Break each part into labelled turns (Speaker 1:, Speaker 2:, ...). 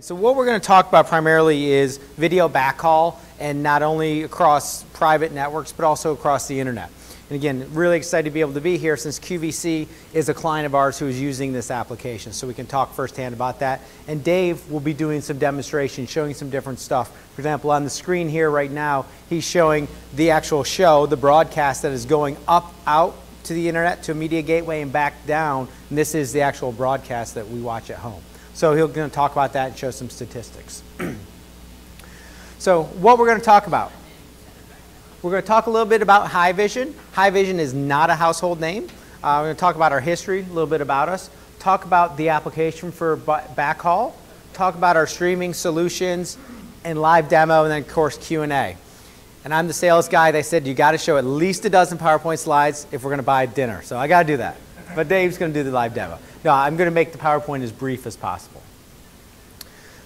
Speaker 1: So what we're going to talk about primarily is video backhaul and not only across private networks but also across the internet. And again, really excited to be able to be here since QVC is a client of ours who is using this application. So we can talk firsthand about that. And Dave will be doing some demonstrations, showing some different stuff. For example, on the screen here right now, he's showing the actual show, the broadcast that is going up, out to the internet, to a media gateway and back down. And this is the actual broadcast that we watch at home. So he's going to talk about that and show some statistics. so what we're going to talk about. We're going to talk a little bit about Haivision. High Vision is not a household name. Uh, we're going to talk about our history, a little bit about us, talk about the application for backhaul, talk about our streaming solutions, and live demo, and then of course Q&A. And I'm the sales guy. They said you got to show at least a dozen PowerPoint slides if we're going to buy dinner. So I got to do that. But Dave's going to do the live demo. No, I'm going to make the PowerPoint as brief as possible.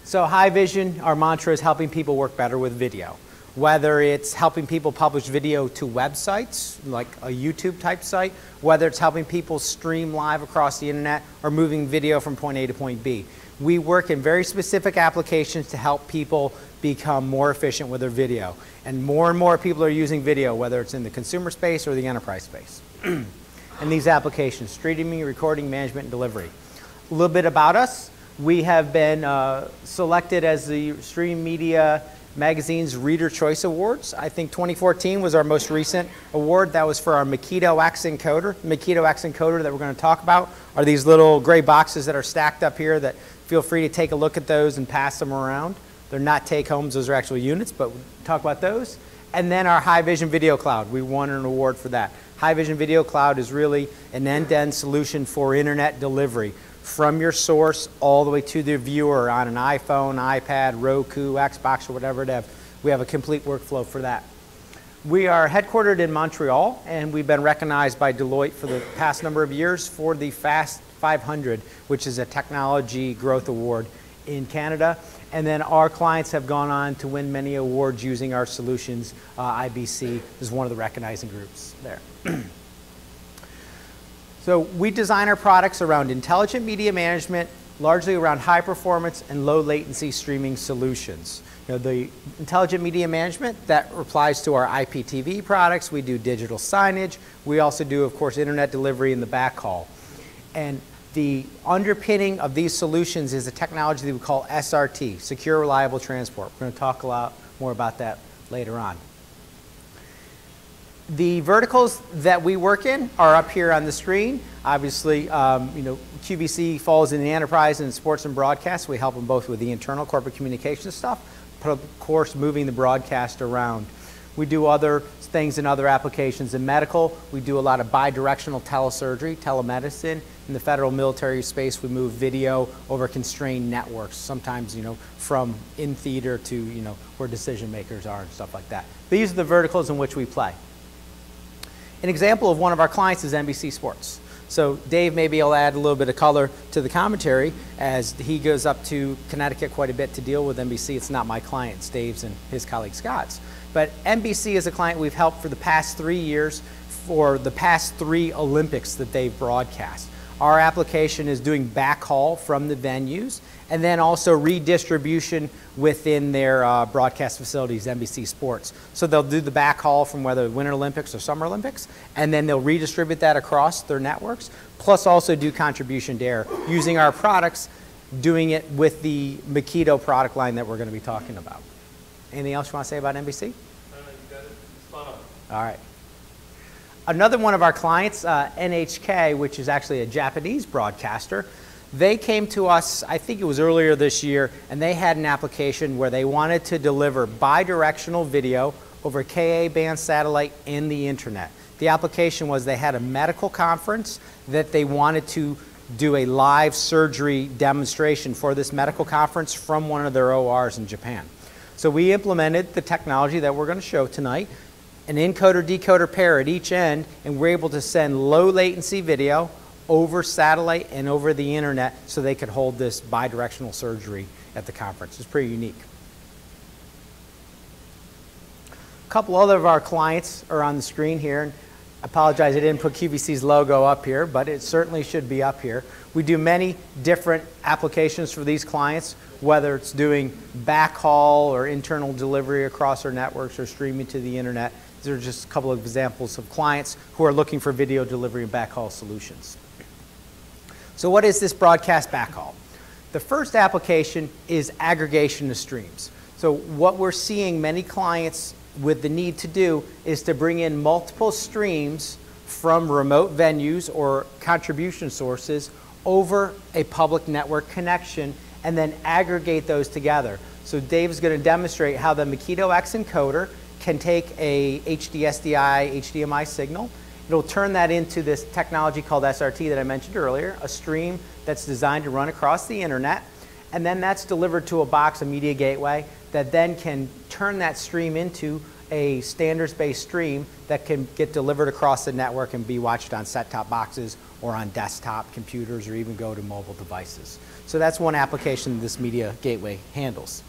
Speaker 1: So Haivision, our mantra is helping people work better with video. Whether it's helping people publish video to websites, like a YouTube type site, whether it's helping people stream live across the internet, or moving video from point A to point B. We work in very specific applications to help people become more efficient with their video. And more and more people are using video, whether it's in the consumer space or the enterprise space. in these applications, streaming, recording, management, and delivery. A little bit about us. We have been uh, selected as the Stream Media Magazine's Reader Choice Awards. I think 2014 was our most recent award. That was for our Makito X encoder. Makito X encoder that we're going to talk about are these little gray boxes that are stacked up here that feel free to take a look at those and pass them around. They're not take homes, those are actual units, but we'll talk about those. And then our Haivision Video Cloud. We won an award for that. Haivision Video Cloud is really an end-to-end solution for internet delivery from your source all the way to the viewer on an iPhone, iPad, Roku, Xbox, or whatever it is. We have a complete workflow for that. We are headquartered in Montreal, and we've been recognized by Deloitte for the past number of years for the Fast 500, which is a technology growth award in Canada. And then our clients have gone on to win many awards using our solutions. Uh, IBC is one of the recognizing groups there. so we design our products around intelligent media management, largely around high performance and low latency streaming solutions. You know, the intelligent media management, that applies to our IPTV products. We do digital signage. We also do, of course, internet delivery in the backhaul. And the underpinning of these solutions is a technology that we call SRT, Secure Reliable Transport. We're going to talk a lot more about that later on. The verticals that we work in are up here on the screen. Obviously, um, you know, QVC falls in the enterprise and sports and broadcast. We help them both with the internal corporate communications stuff, but of course, moving the broadcast around. We do other things in other applications. In medical, we do a lot of bidirectional telesurgery, telemedicine. In the federal military space, we move video over constrained networks, sometimes, you know, from in theater to, you know, where decision makers are and stuff like that. These are the verticals in which we play. An example of one of our clients is NBC Sports. So Dave maybe I'll add a little bit of color to the commentary as he goes up to Connecticut quite a bit to deal with NBC. It's not my client, it's Dave's and his colleague Scott's. But NBC is a client we've helped for the past three years for the past three Olympics that they've broadcast. Our application is doing backhaul from the venues and then also redistribution within their uh, broadcast facilities, NBC Sports. So they'll do the backhaul from whether Winter Olympics or Summer Olympics, and then they'll redistribute that across their networks, plus also do contribution to air using our products, doing it with the Makito product line that we're going to be talking about. Anything else you want to say about NBC? All right. Another one of our clients, uh, NHK, which is actually a Japanese broadcaster, they came to us, I think it was earlier this year, and they had an application where they wanted to deliver bidirectional video over Ka band satellite and the internet. The application was they had a medical conference that they wanted to do a live surgery demonstration for this medical conference from one of their ORs in Japan. So we implemented the technology that we're going to show tonight, an encoder decoder pair at each end, and we're able to send low latency video over satellite and over the internet so they could hold this bidirectional surgery at the conference. It's pretty unique. A couple other of our clients are on the screen here. I apologize, I didn't put QVC's logo up here, but it certainly should be up here. We do many different applications for these clients, whether it's doing backhaul or internal delivery across our networks or streaming to the internet. These are just a couple of examples of clients who are looking for video delivery and backhaul solutions. So what is this broadcast backhaul? The first application is aggregation of streams. So what we're seeing many clients with the need to do is to bring in multiple streams from remote venues or contribution sources over a public network connection and then aggregate those together. So Dave is going to demonstrate how the Makito X encoder can take a HDSDI, HDMI signal. It'll turn that into this technology called SRT that I mentioned earlier, a stream that's designed to run across the internet. And then that's delivered to a box, a media gateway, that then can turn that stream into a standards-based stream that can get delivered across the network and be watched on set-top boxes or on desktop computers or even go to mobile devices. So that's one application this media gateway handles.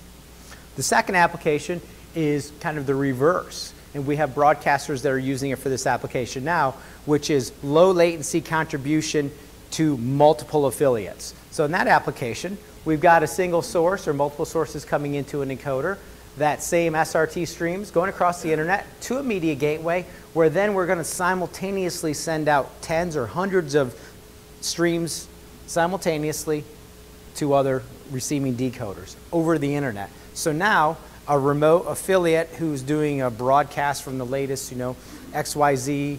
Speaker 1: The second application is kind of the reverse. And we have broadcasters that are using it for this application now, which is low latency contribution to multiple affiliates. So in that application, we've got a single source or multiple sources coming into an encoder that same SRT streams going across the internet to a media gateway where then we're going to simultaneously send out tens or hundreds of streams simultaneously to other receiving decoders over the internet. So now a remote affiliate who's doing a broadcast from the latest, you know, XYZ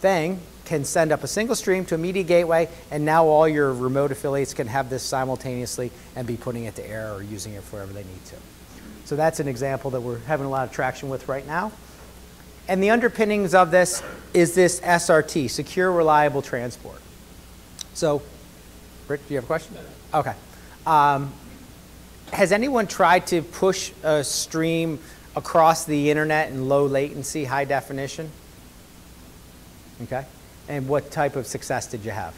Speaker 1: thing can send up a single stream to a media gateway and now all your remote affiliates can have this simultaneously and be putting it to air or using it wherever they need to. So that's an example that we're having a lot of traction with right now. And the underpinnings of this is this SRT, Secure Reliable Transport. So, Rick, do you have a question? Okay. Um, has anyone tried to push a stream across the internet in low latency, high definition? Okay. And what type of success did you have?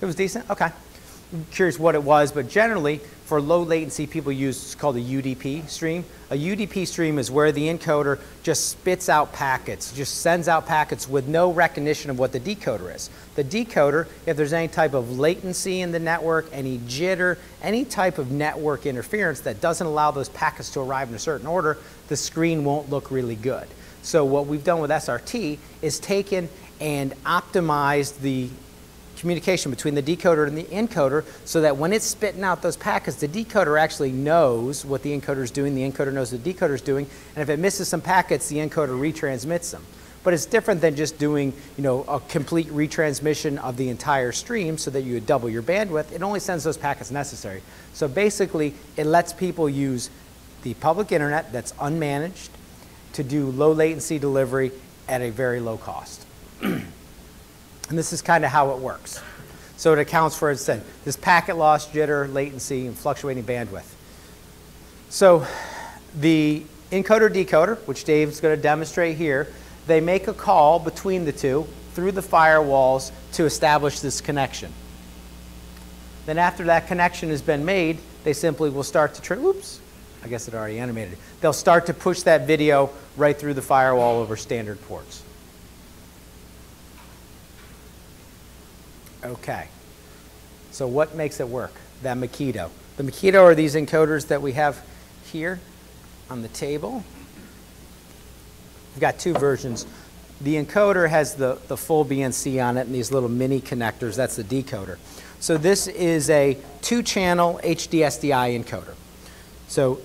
Speaker 1: It was decent? Okay. Curious what it was, but generally, for low latency, people use it's called a UDP stream. A UDP stream is where the encoder just spits out packets, just sends out packets with no recognition of what the decoder is. The decoder, if there's any type of latency in the network, any jitter, any type of network interference that doesn't allow those packets to arrive in a certain order, the screen won't look really good. So what we've done with SRT is taken and optimized the communication between the decoder and the encoder so that when it's spitting out those packets, the decoder actually knows what the encoder is doing, the encoder knows what the decoder is doing, and if it misses some packets, the encoder retransmits them. But it's different than just doing you know, a complete retransmission of the entire stream so that you would double your bandwidth. It only sends those packets necessary. So basically, it lets people use the public internet that's unmanaged to do low latency delivery at a very low cost. And this is kind of how it works. So it accounts for, as I said, this packet loss, jitter, latency, and fluctuating bandwidth. So the encoder decoder, which Dave's going to demonstrate here, they make a call between the two through the firewalls to establish this connection. Then after that connection has been made, they simply will start to, oops, I guess it already animated. They'll start to push that video right through the firewall over standard ports. Okay. So what makes it work? That Makito. The Makito are these encoders that we have here on the table. We've got two versions. The encoder has the, the full BNC on it and these little mini connectors. That's the decoder. So this is a two-channel HDSDI encoder. So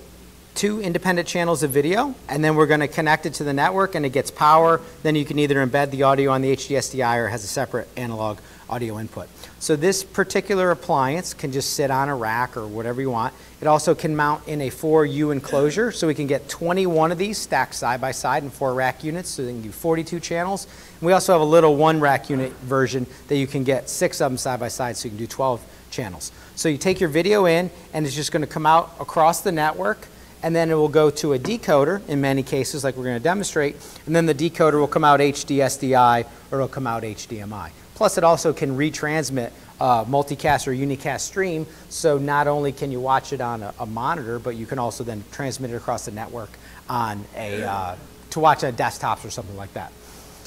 Speaker 1: two independent channels of video, and then we're going to connect it to the network, and it gets power. Then you can either embed the audio on the HDSDI or has a separate analog audio input. So this particular appliance can just sit on a rack or whatever you want. It also can mount in a 4U enclosure, so we can get 21 of these stacked side by side in four rack units, so they can do 42 channels. And we also have a little one rack unit version that you can get six of them side by side, so you can do 12 channels. So you take your video in, and it's just going to come out across the network, and then it will go to a decoder in many cases, like we're going to demonstrate, and then the decoder will come out HDSDI or it'll come out HDMI. Plus, it also can retransmit uh, multicast or unicast stream, so not only can you watch it on a, a, monitor, but you can also then transmit it across the network on a, uh, to watch on desktops or something like that.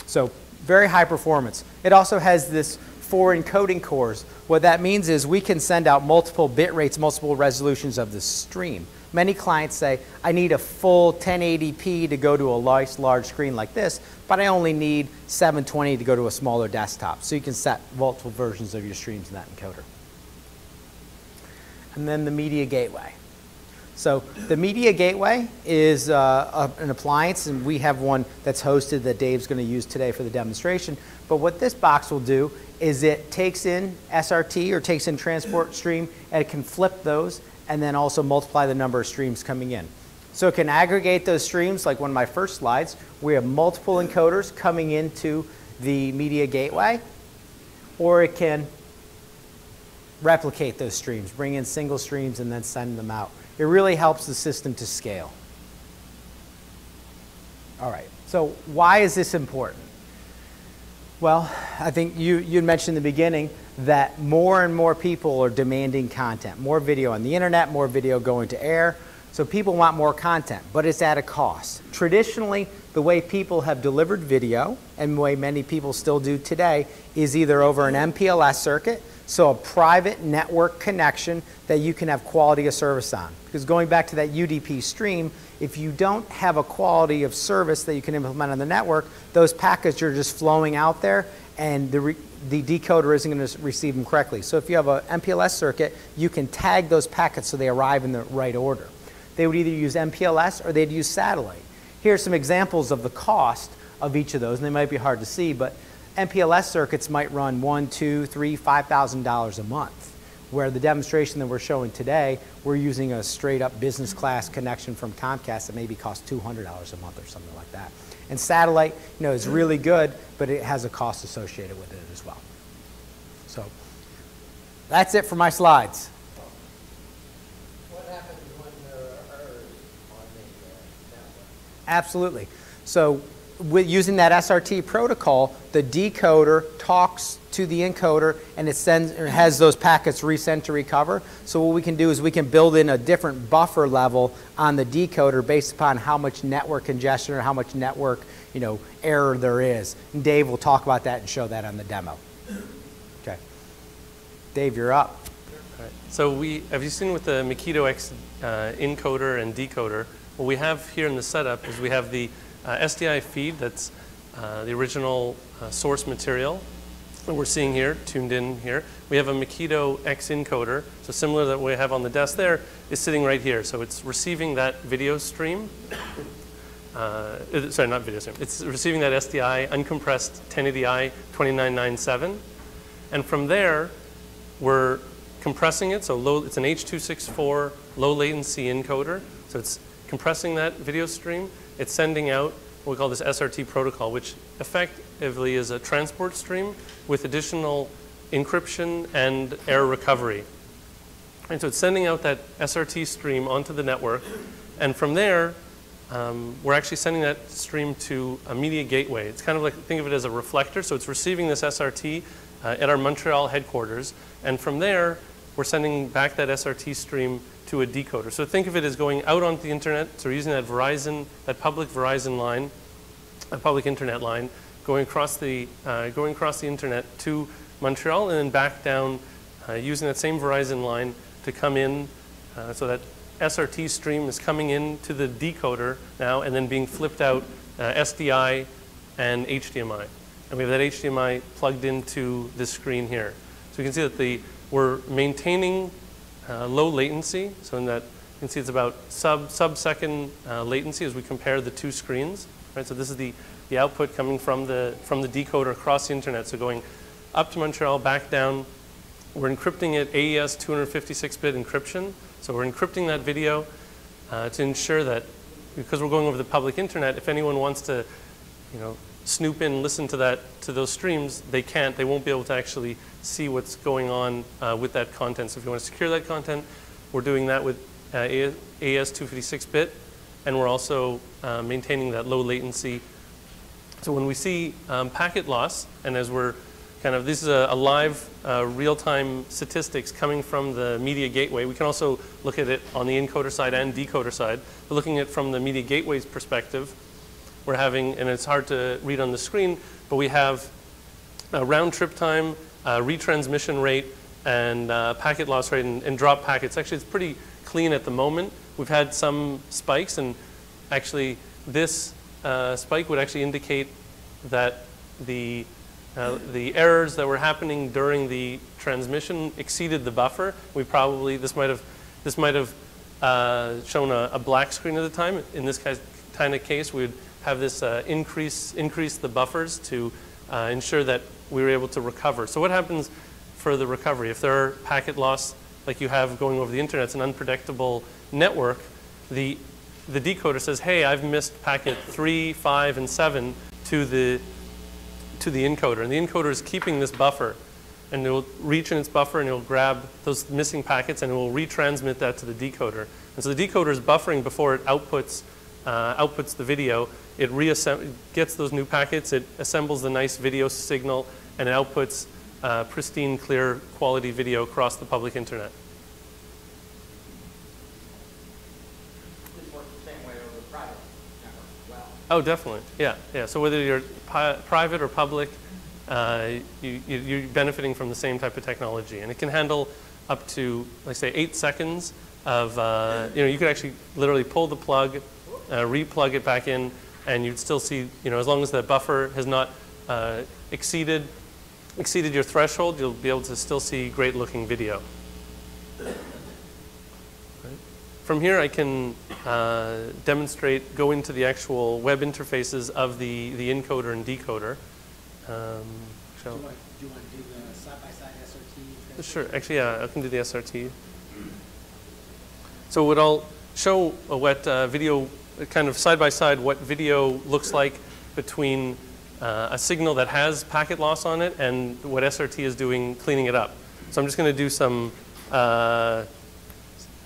Speaker 1: So very high performance. It also has this four encoding cores. What that means is we can send out multiple bit rates, multiple resolutions of the stream. Many clients say, I need a full 1080p to go to a large, large screen like this, but I only need 720 to go to a smaller desktop. So you can set multiple versions of your streams in that encoder. And then the media gateway. So the Media Gateway is uh, an appliance, and we have one that's hosted that Dave's going to use today for the demonstration. But what this box will do is it takes in SRT or takes in transport stream, and it can flip those and then also multiply the number of streams coming in. So it can aggregate those streams, like one of my first slides. We have multiple encoders coming into the Media Gateway, or it can replicate those streams, bring in single streams, and then send them out. It really helps the system to scale. All right, so why is this important? Well, I think you, you mentioned in the beginning that more and more people are demanding content, more video on the internet, more video going to air. So people want more content, but it's at a cost. Traditionally, the way people have delivered video, and the way many people still do today, is either over an MPLS circuit, so a private network connection that you can have quality of service on. Because going back to that UDP stream, if you don't have a quality of service that you can implement on the network, those packets are just flowing out there and the, the decoder isn't going to receive them correctly. So if you have an MPLS circuit, you can tag those packets so they arrive in the right order. They would either use MPLS or they'd use satellite. Here are some examples of the cost of each of those, and they might be hard to see, but MPLS circuits might run one, two, three, five thousand dollars a month. Where the demonstration that we're showing today, we're using a straight up business class connection from Comcast that maybe costs $200 a month or something like that. And satellite, you know, is really good, but it has a cost associated with it as well. So that's it for my slides.
Speaker 2: What happens when there are errors on the uh, network?
Speaker 1: Absolutely. So with using that SRT protocol, the decoder talks to the encoder and it sends has those packets resent to recover. So what we can do is we can build in a different buffer level on the decoder based upon how much network congestion or how much network you know error there is. And Dave will talk about that and show that on the demo. Okay. Dave, you're up.
Speaker 3: Right. So we have you seen with the Makito X uh, encoder and decoder? What we have here in the setup is we have the uh, SDI feed that's uh, the original uh, source material that we're seeing here, tuned in here. We have a Makito X encoder, so similar that we have on the desk there, is sitting right here. So it's receiving that video stream. Uh, sorry, not video stream. It's receiving that SDI uncompressed 1080i 2997. And from there, we're compressing it. So low, it's an H.264 low latency encoder. So it's compressing that video stream. It's sending out what we call this SRT protocol, which effectively is a transport stream with additional encryption and error recovery. And so it's sending out that SRT stream onto the network. And from there, um, we're actually sending that stream to a media gateway. It's kind of like, think of it as a reflector. So it's receiving this SRT uh, at our Montreal headquarters. And from there, we're sending back that SRT stream to a decoder. So think of it as going out onto the internet. So using that Verizon, that public Verizon line, a public internet line, going across the, uh, going across the internet to Montreal and then back down uh, using that same Verizon line to come in uh, so that SRT stream is coming in to the decoder now and then being flipped out uh, SDI and HDMI. And we have that HDMI plugged into this screen here. So you can see that the, we're maintaining uh, low latency. So in that, you can see it's about sub, sub-second uh, latency as we compare the two screens. Right? So this is the, the output coming from the, from the decoder across the internet. So going up to Montreal, back down. We're encrypting it AES 256-bit encryption. So we're encrypting that video uh, to ensure that, because we're going over the public internet, if anyone wants to, you know, snoop in, listen to that, to those streams, they can't. They won't be able to actually see what's going on uh, with that content. So if you want to secure that content, we're doing that with uh, AES 256-bit, and we're also uh, maintaining that low latency. So when we see um, packet loss, and as we're kind of, this is a, a live uh, real-time statistics coming from the media gateway. We can also look at it on the encoder side and decoder side. But looking at it from the media gateway's perspective, we're having, and it's hard to read on the screen, but we have round trip time, retransmission rate, and uh, packet loss rate, and, and drop packets. Actually, it's pretty clean at the moment. We've had some spikes, and actually, this uh, spike would actually indicate that the uh, the errors that were happening during the transmission exceeded the buffer. We probably this might have this might have uh, shown a, a black screen at the time. In this kind of case, we would have this uh, increase increase the buffers to uh, ensure that we were able to recover. So what happens for the recovery if there are packet loss like you have going over the internet? It's an unpredictable network. The the decoder says, "Hey, I've missed packet three, five, and seven to the to the encoder. And the encoder is keeping this buffer. And it will reach in its buffer and it will grab those missing packets and it will retransmit that to the decoder. And so the decoder is buffering before it outputs, uh, outputs the video. It gets those new packets, it assembles the nice video signal, and it outputs uh, pristine, clear, quality video across the public internet. Oh, definitely. Yeah, yeah. So whether you're private or public, uh, you, you, you're benefiting from the same type of technology, and it can handle up to, like say, eight seconds of. Uh, you know, you could actually literally pull the plug, uh, re-plug it back in, and you'd still see. You know, as long as the buffer has not uh, exceeded exceeded your threshold, you'll be able to still see great-looking video. From here, I can uh, demonstrate, go into the actual web interfaces of the, the encoder and decoder. Um,
Speaker 4: do, you want, do you want to do the side-by-side SRT?
Speaker 3: Sure. Actually, yeah, I can do the SRT. So what I'll show what uh, video, kind of side-by-side, what video looks like between uh, a signal that has packet loss on it and what SRT is doing cleaning it up. So I'm just going to do some, uh,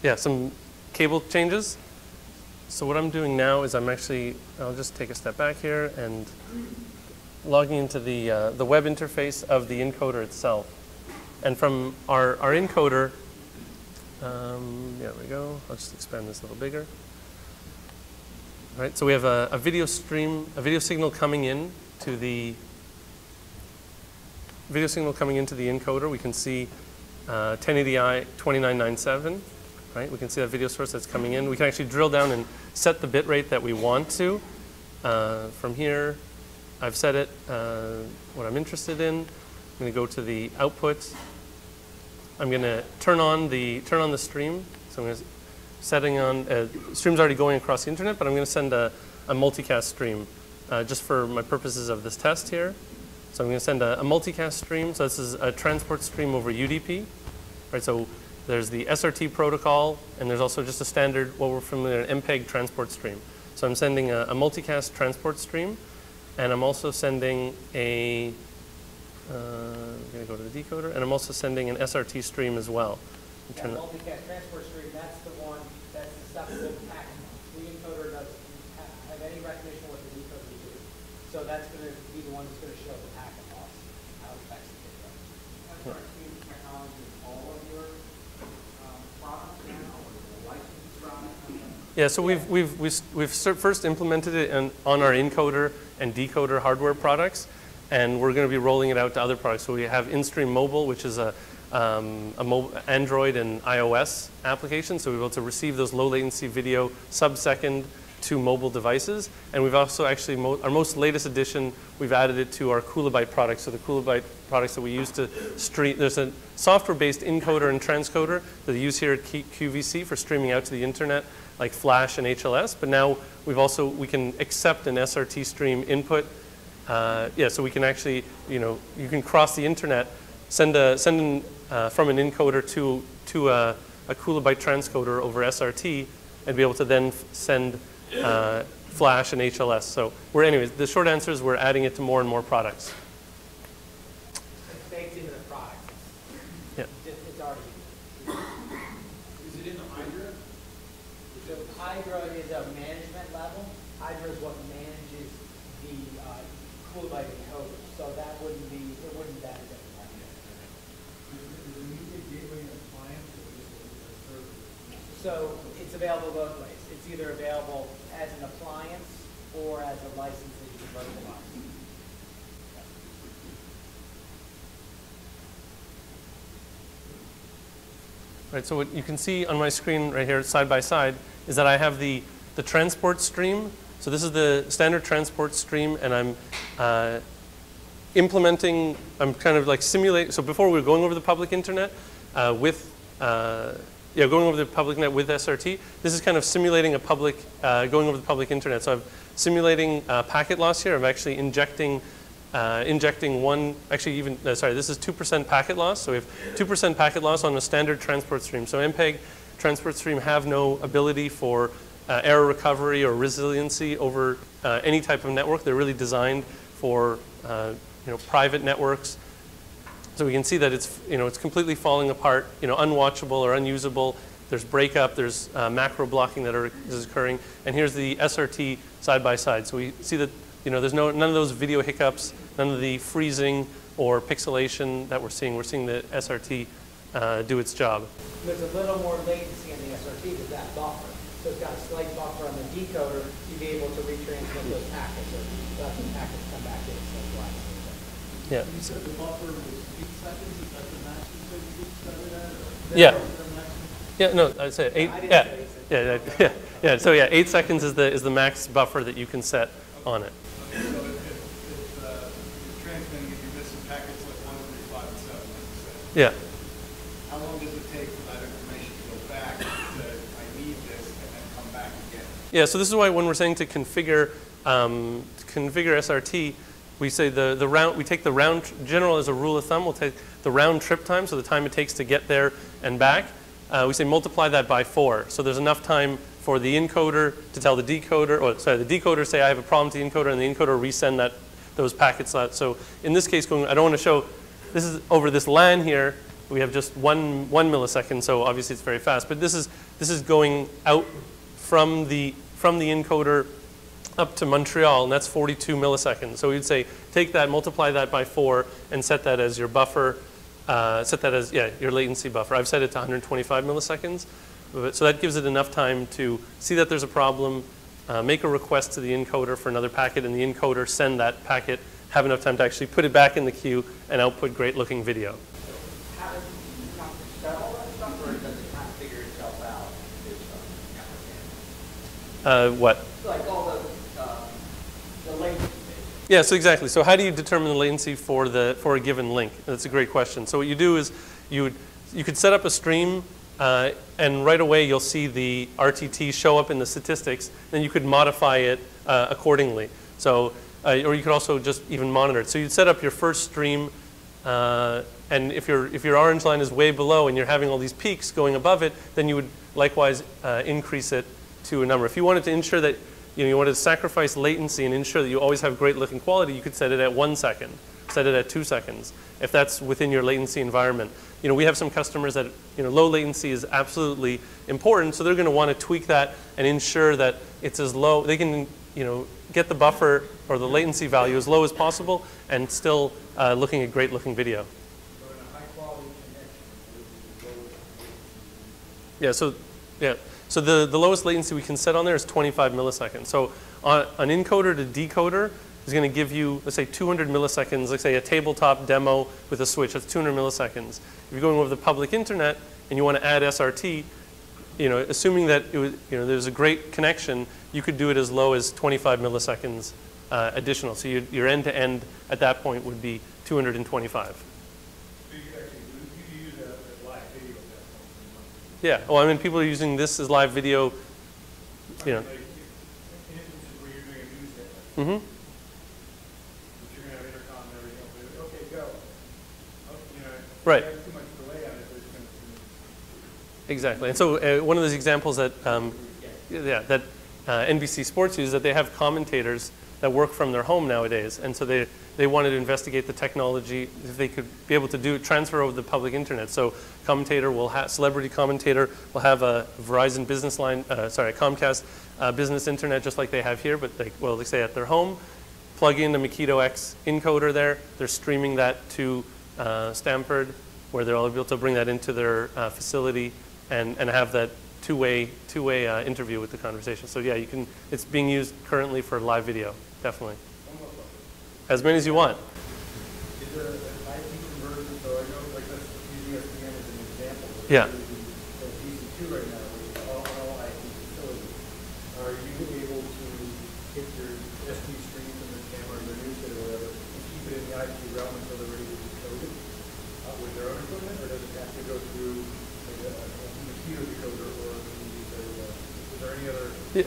Speaker 3: yeah, some cable changes. So what I'm doing now is I'm actually, I'll just take a step back here and logging into the, uh, the web interface of the encoder itself. And from our, our encoder, um, there we go. I'll just expand this a little bigger. Right, so we have a, a video stream, a video signal coming in to the video signal coming into the encoder. We can see uh, 1080i 2997 right? We can see that video source that's coming in. We can actually drill down and set the bit rate that we want to. Uh, from here, I've set it uh, what I'm interested in. I'm going to go to the output. I'm going to turn on the turn on the stream. So I'm going to setting on uh, stream's already going across the internet, but I'm going to send a, a multicast stream uh, just for my purposes of this test here. So I'm going to send a, a multicast stream. So this is a transport stream over UDP, right? So there's the SRT protocol, and there's also just a standard, what we're familiar with, MPEG transport stream. So I'm sending a, a multicast transport stream, and I'm also sending a, uh, I'm going to go to the decoder, and I'm also sending an SRT stream as well.
Speaker 2: That multicast transport stream, that's the one, that's the stuff that the packet. The encoder doesn't have any recognition what the decoder is doing. So that's going to be the one that's going to show the packet loss, how it affects the video.
Speaker 3: Yeah, so we've, we've, we've, we've first implemented it in, on our encoder and decoder hardware products, and we're going to be rolling it out to other products. So we have InStream Mobile, which is a, um, a Android and iOS application, so we're able to receive those low latency video sub-second to mobile devices. And we've also actually, mo our most latest edition, we've added it to our KulaByte products. So the KulaByte products that we use to stream, there's a software-based encoder and transcoder that we use here at QVC for streaming out to the internet like Flash and HLS, but now we've also, we can accept an SRT stream input. Uh, yeah, so we can actually, you know, you can cross the internet, send, a, send in, uh, from an encoder to, to a, a KulaByte transcoder over SRT and be able to then send uh, Flash and HLS. So we're, anyways, the short answer is we're adding it to more and more products.
Speaker 2: It's baked into the product.
Speaker 3: Yeah.
Speaker 2: It's already Hydra is a management level. Hydra is what manages the uh, KulaByte encoder. So that wouldn't be, it wouldn't be that different. So it's available both ways. It's either available as an appliance or as a license that you can virtualize.
Speaker 3: Right, so what you can see on my screen right here, side by side, is that I have the, the transport stream. So this is the standard transport stream, and I'm uh, implementing, I'm kind of like simulating, so before we were going over the public internet uh, with, uh, yeah, going over the public net with SRT, this is kind of simulating a public, uh, going over the public internet. So I'm simulating uh, packet loss here. I'm actually injecting uh, injecting one, actually even, uh, sorry, this is 2% packet loss. So we have 2% packet loss on a standard transport stream. So MPEG transport stream have no ability for uh, error recovery or resiliency over uh, any type of network. They're really designed for uh, you know, private networks. So we can see that it's, you know, it's completely falling apart, you know, unwatchable or unusable. There's breakup, there's uh, macro blocking that are, is occurring. And here's the SRT side by side. So we see that you know, there's no, none of those video hiccups, none of the freezing or pixelation that we're seeing. We're seeing the SRT uh, do its job.
Speaker 2: There's a little more latency on the SRT with that buffer. So it's got a slight buffer on the decoder to be able to retransmit those packets or let the packets come back in. So
Speaker 3: Yeah.
Speaker 4: You said the buffer was eight seconds, is that the max you said you started at? or-
Speaker 3: Yeah.
Speaker 4: Is there a maximum?
Speaker 3: Yeah, no, I said eight.
Speaker 2: I
Speaker 3: Yeah,
Speaker 2: say eight
Speaker 3: yeah, yeah, yeah, yeah. So yeah, eight seconds is the is the max buffer that you can set on it.
Speaker 5: So if, if, if, uh, you're transmitting, if you're missing packets like one, three, five, and seven, as you said,
Speaker 3: Yeah.
Speaker 5: how long does it take for that information to go back say, I need this, and then come back again?
Speaker 3: Yeah, so this is why when we're saying to configure um, to configure SRT, we say the, the round we take the round general as a rule of thumb. We'll take the round trip time, so the time it takes to get there and back. Uh, we say multiply that by four, so there's enough time for the encoder to tell the decoder, or sorry, the decoder say I have a problem with the encoder, and the encoder resend that those packets out. So in this case, going, I don't want to show. This is over this LAN here. We have just one one millisecond, so obviously it's very fast. But this is this is going out from the from the encoder up to Montreal, and that's 42 milliseconds. So we'd say take that, multiply that by four, and set that as your buffer. Uh, set that as yeah your latency buffer. I've set it to 125 milliseconds, so that gives it enough time to see that there's a problem, uh, make a request to the encoder for another packet, and the encoder send that packet. Have enough time to actually put it back in the queue and output video.
Speaker 6: Based on network
Speaker 3: Uh, what?
Speaker 6: Like all the, um, the latency.
Speaker 3: Yeah, so exactly. So how do you determine the latency for the for a given link? That's a great question. So what you do is you would you could set up a stream, uh, and right away you'll see the RTT show up in the statistics. Then you could modify it uh, accordingly. So uh, or you could also just even monitor it. So you'd set up your first stream, uh, and if your if your orange line is way below and you're having all these peaks going above it, then you would likewise uh, increase it to a number. If you wanted to ensure that you know you wanted to sacrifice latency and ensure that you always have great looking quality, you could set it at one second, set it at two seconds, if that's within your latency environment. You know, we have some customers that you know low latency is absolutely important, so they're going to want to tweak that and ensure that it's as low. They can you know get the buffer or the latency value as low as possible and still uh, looking at great looking video. Yeah, so yeah, so the, the lowest latency we can set on there is 25 milliseconds. So on, an encoder to decoder is going to give you, let's say, 200 milliseconds. Let's say a tabletop demo with a switch. That's 200 milliseconds. If you're going over the public internet and you want to add SRT, you know, assuming that it was, you know, there's a great connection, you could do it as low as 25 milliseconds uh, additional. So your, your end-to-end at that point would be 225.
Speaker 5: So you could actually, you could use a, a live video at that point.
Speaker 3: Yeah. Well, I mean, people are using this as live video. You know.
Speaker 5: Like, in instances where you're doing a news segment,
Speaker 3: hmm
Speaker 5: but you're gonna have intercom and everything, else, but, okay, go. Oh, you know,
Speaker 3: Right.
Speaker 5: if you have too much delay on it, there's gonna,
Speaker 3: Exactly. And so uh, one of those examples that, um, yeah, that uh, NBC Sports uses that they have commentators that work from their home nowadays, and so they they wanted to investigate the technology if they could be able to do transfer over the public internet. So commentator will have celebrity commentator will have a Verizon business line, uh, sorry, Comcast uh, business internet just like they have here, but they well they say at their home. Plug in the Makito X encoder there. They're streaming that to uh, Stamford, where they'll be able to bring that into their uh, facility and, and have that two-way two-way uh, interview with the conversation. So yeah, you can. It's being used currently for live video, definitely. As many as you want.
Speaker 5: Is there an IP conversion, so I know, like, let's use ESPN as an example. but
Speaker 3: Yeah.
Speaker 5: we're using the DC2 right now, which is all, all IP facilities. Are you able to take your SD stream from this camera, your news kit or whatever, and keep it in the IP realm until they're ready to decode it uh, with their own equipment, or does it have to go through like a, a Makito decoder, or can you use a, uh, is there any other
Speaker 3: Yeah.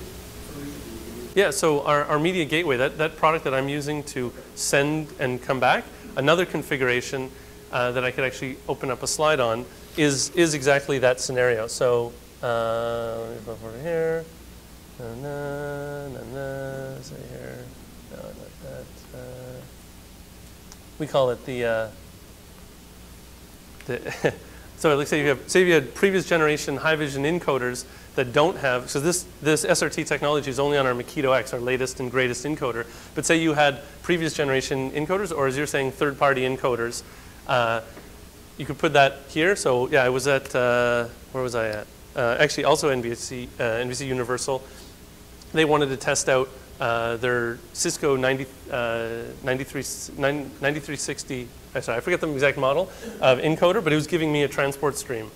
Speaker 5: solution that you can use?
Speaker 3: Yeah, so our, our media gateway, that, that product that I'm using to send and come back, another configuration uh, that I could actually open up a slide on is, is exactly that scenario. So uh, let me go over here. Na, na, na, na, say here. No, not that. Uh, we call it the, uh, the so let's say you have say you had previous generation Haivision encoders that don't have so this this SRT technology is only on our Makito X, our latest and greatest encoder. But say you had previous generation encoders, or as you're saying, third party encoders. Uh, you could put that here. So yeah, I was at uh, where was I at? Uh, actually, also NBC uh, NBC Universal. They wanted to test out uh, their Cisco 90, uh, 93, 9 9360. uh, Sorry, I forget the exact model of encoder, but it was giving me a transport stream,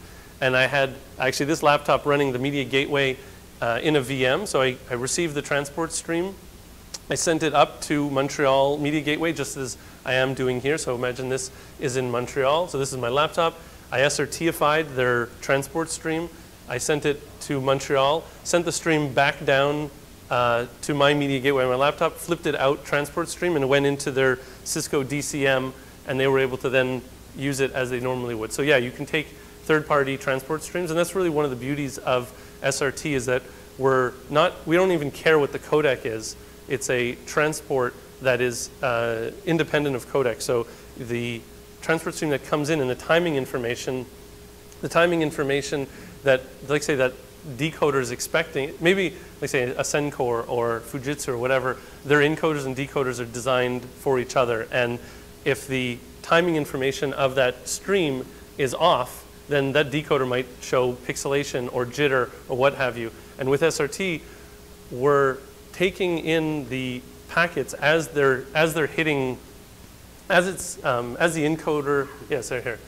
Speaker 3: and I had actually this laptop running the media gateway uh, in a VM. So I, I received the transport stream. I sent it up to Montreal Media Gateway, just as I am doing here. So imagine this is in Montreal. So this is my laptop. I SRTified their transport stream. I sent it to Montreal, sent the stream back down uh, to my media gateway on my laptop, flipped it out transport stream, and it went into their Cisco DCM, and they were able to then use it as they normally would. So yeah, you can take third-party transport streams, and that's really one of the beauties of SRT is that we're not, we don't even care what the codec is. It's a transport that is uh, independent of codec. So the transport stream that comes in and the timing information, the timing information that, like say, that decoder is expecting, maybe, like say, a Sencore or Fujitsu or whatever, their encoders and decoders are designed for each other. And if the timing information of that stream is off, then that decoder might show pixelation or jitter or what have you. And with SRT, we're taking in the packets as they're as they're hitting, as it's um, as the encoder. Yes, right here.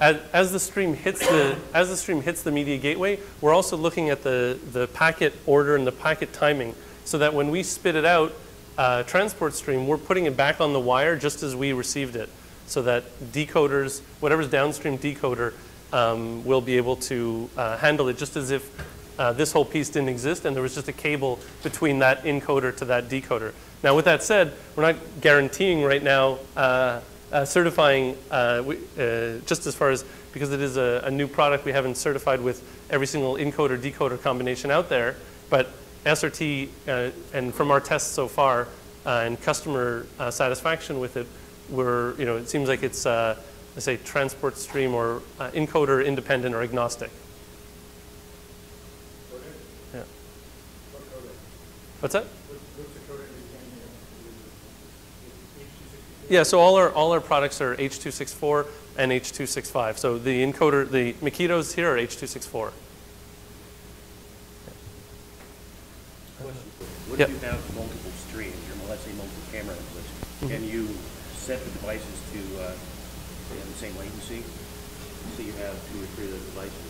Speaker 3: As, as the stream hits the as the stream hits the media gateway, we're also looking at the the packet order and the packet timing, so that when we spit it out, uh, transport stream, we're putting it back on the wire just as we received it, so that decoders, whatever's downstream decoder, um, will be able to uh, handle it just as if uh, this whole piece didn't exist and there was just a cable between that encoder to that decoder. Now, with that said, we're not guaranteeing right now uh, uh, certifying uh, we, uh, just as far as because it is a, a new product we haven't certified with every single encoder decoder combination out there. But SRT and from our tests so far and customer satisfaction with it, we're you know it seems like it's let's say transport stream or uh, encoder independent or agnostic. Yeah. What's that? Yeah, so all our all our products are H.264 and H.265. So the encoder, the Makitos here are H.264.
Speaker 7: What
Speaker 3: Yep.
Speaker 7: if you have multiple streams, or let's say multiple camera inputs?
Speaker 3: Mm-hmm.
Speaker 7: Can you set the devices to, uh, they have the same latency? So you have two or three of those devices.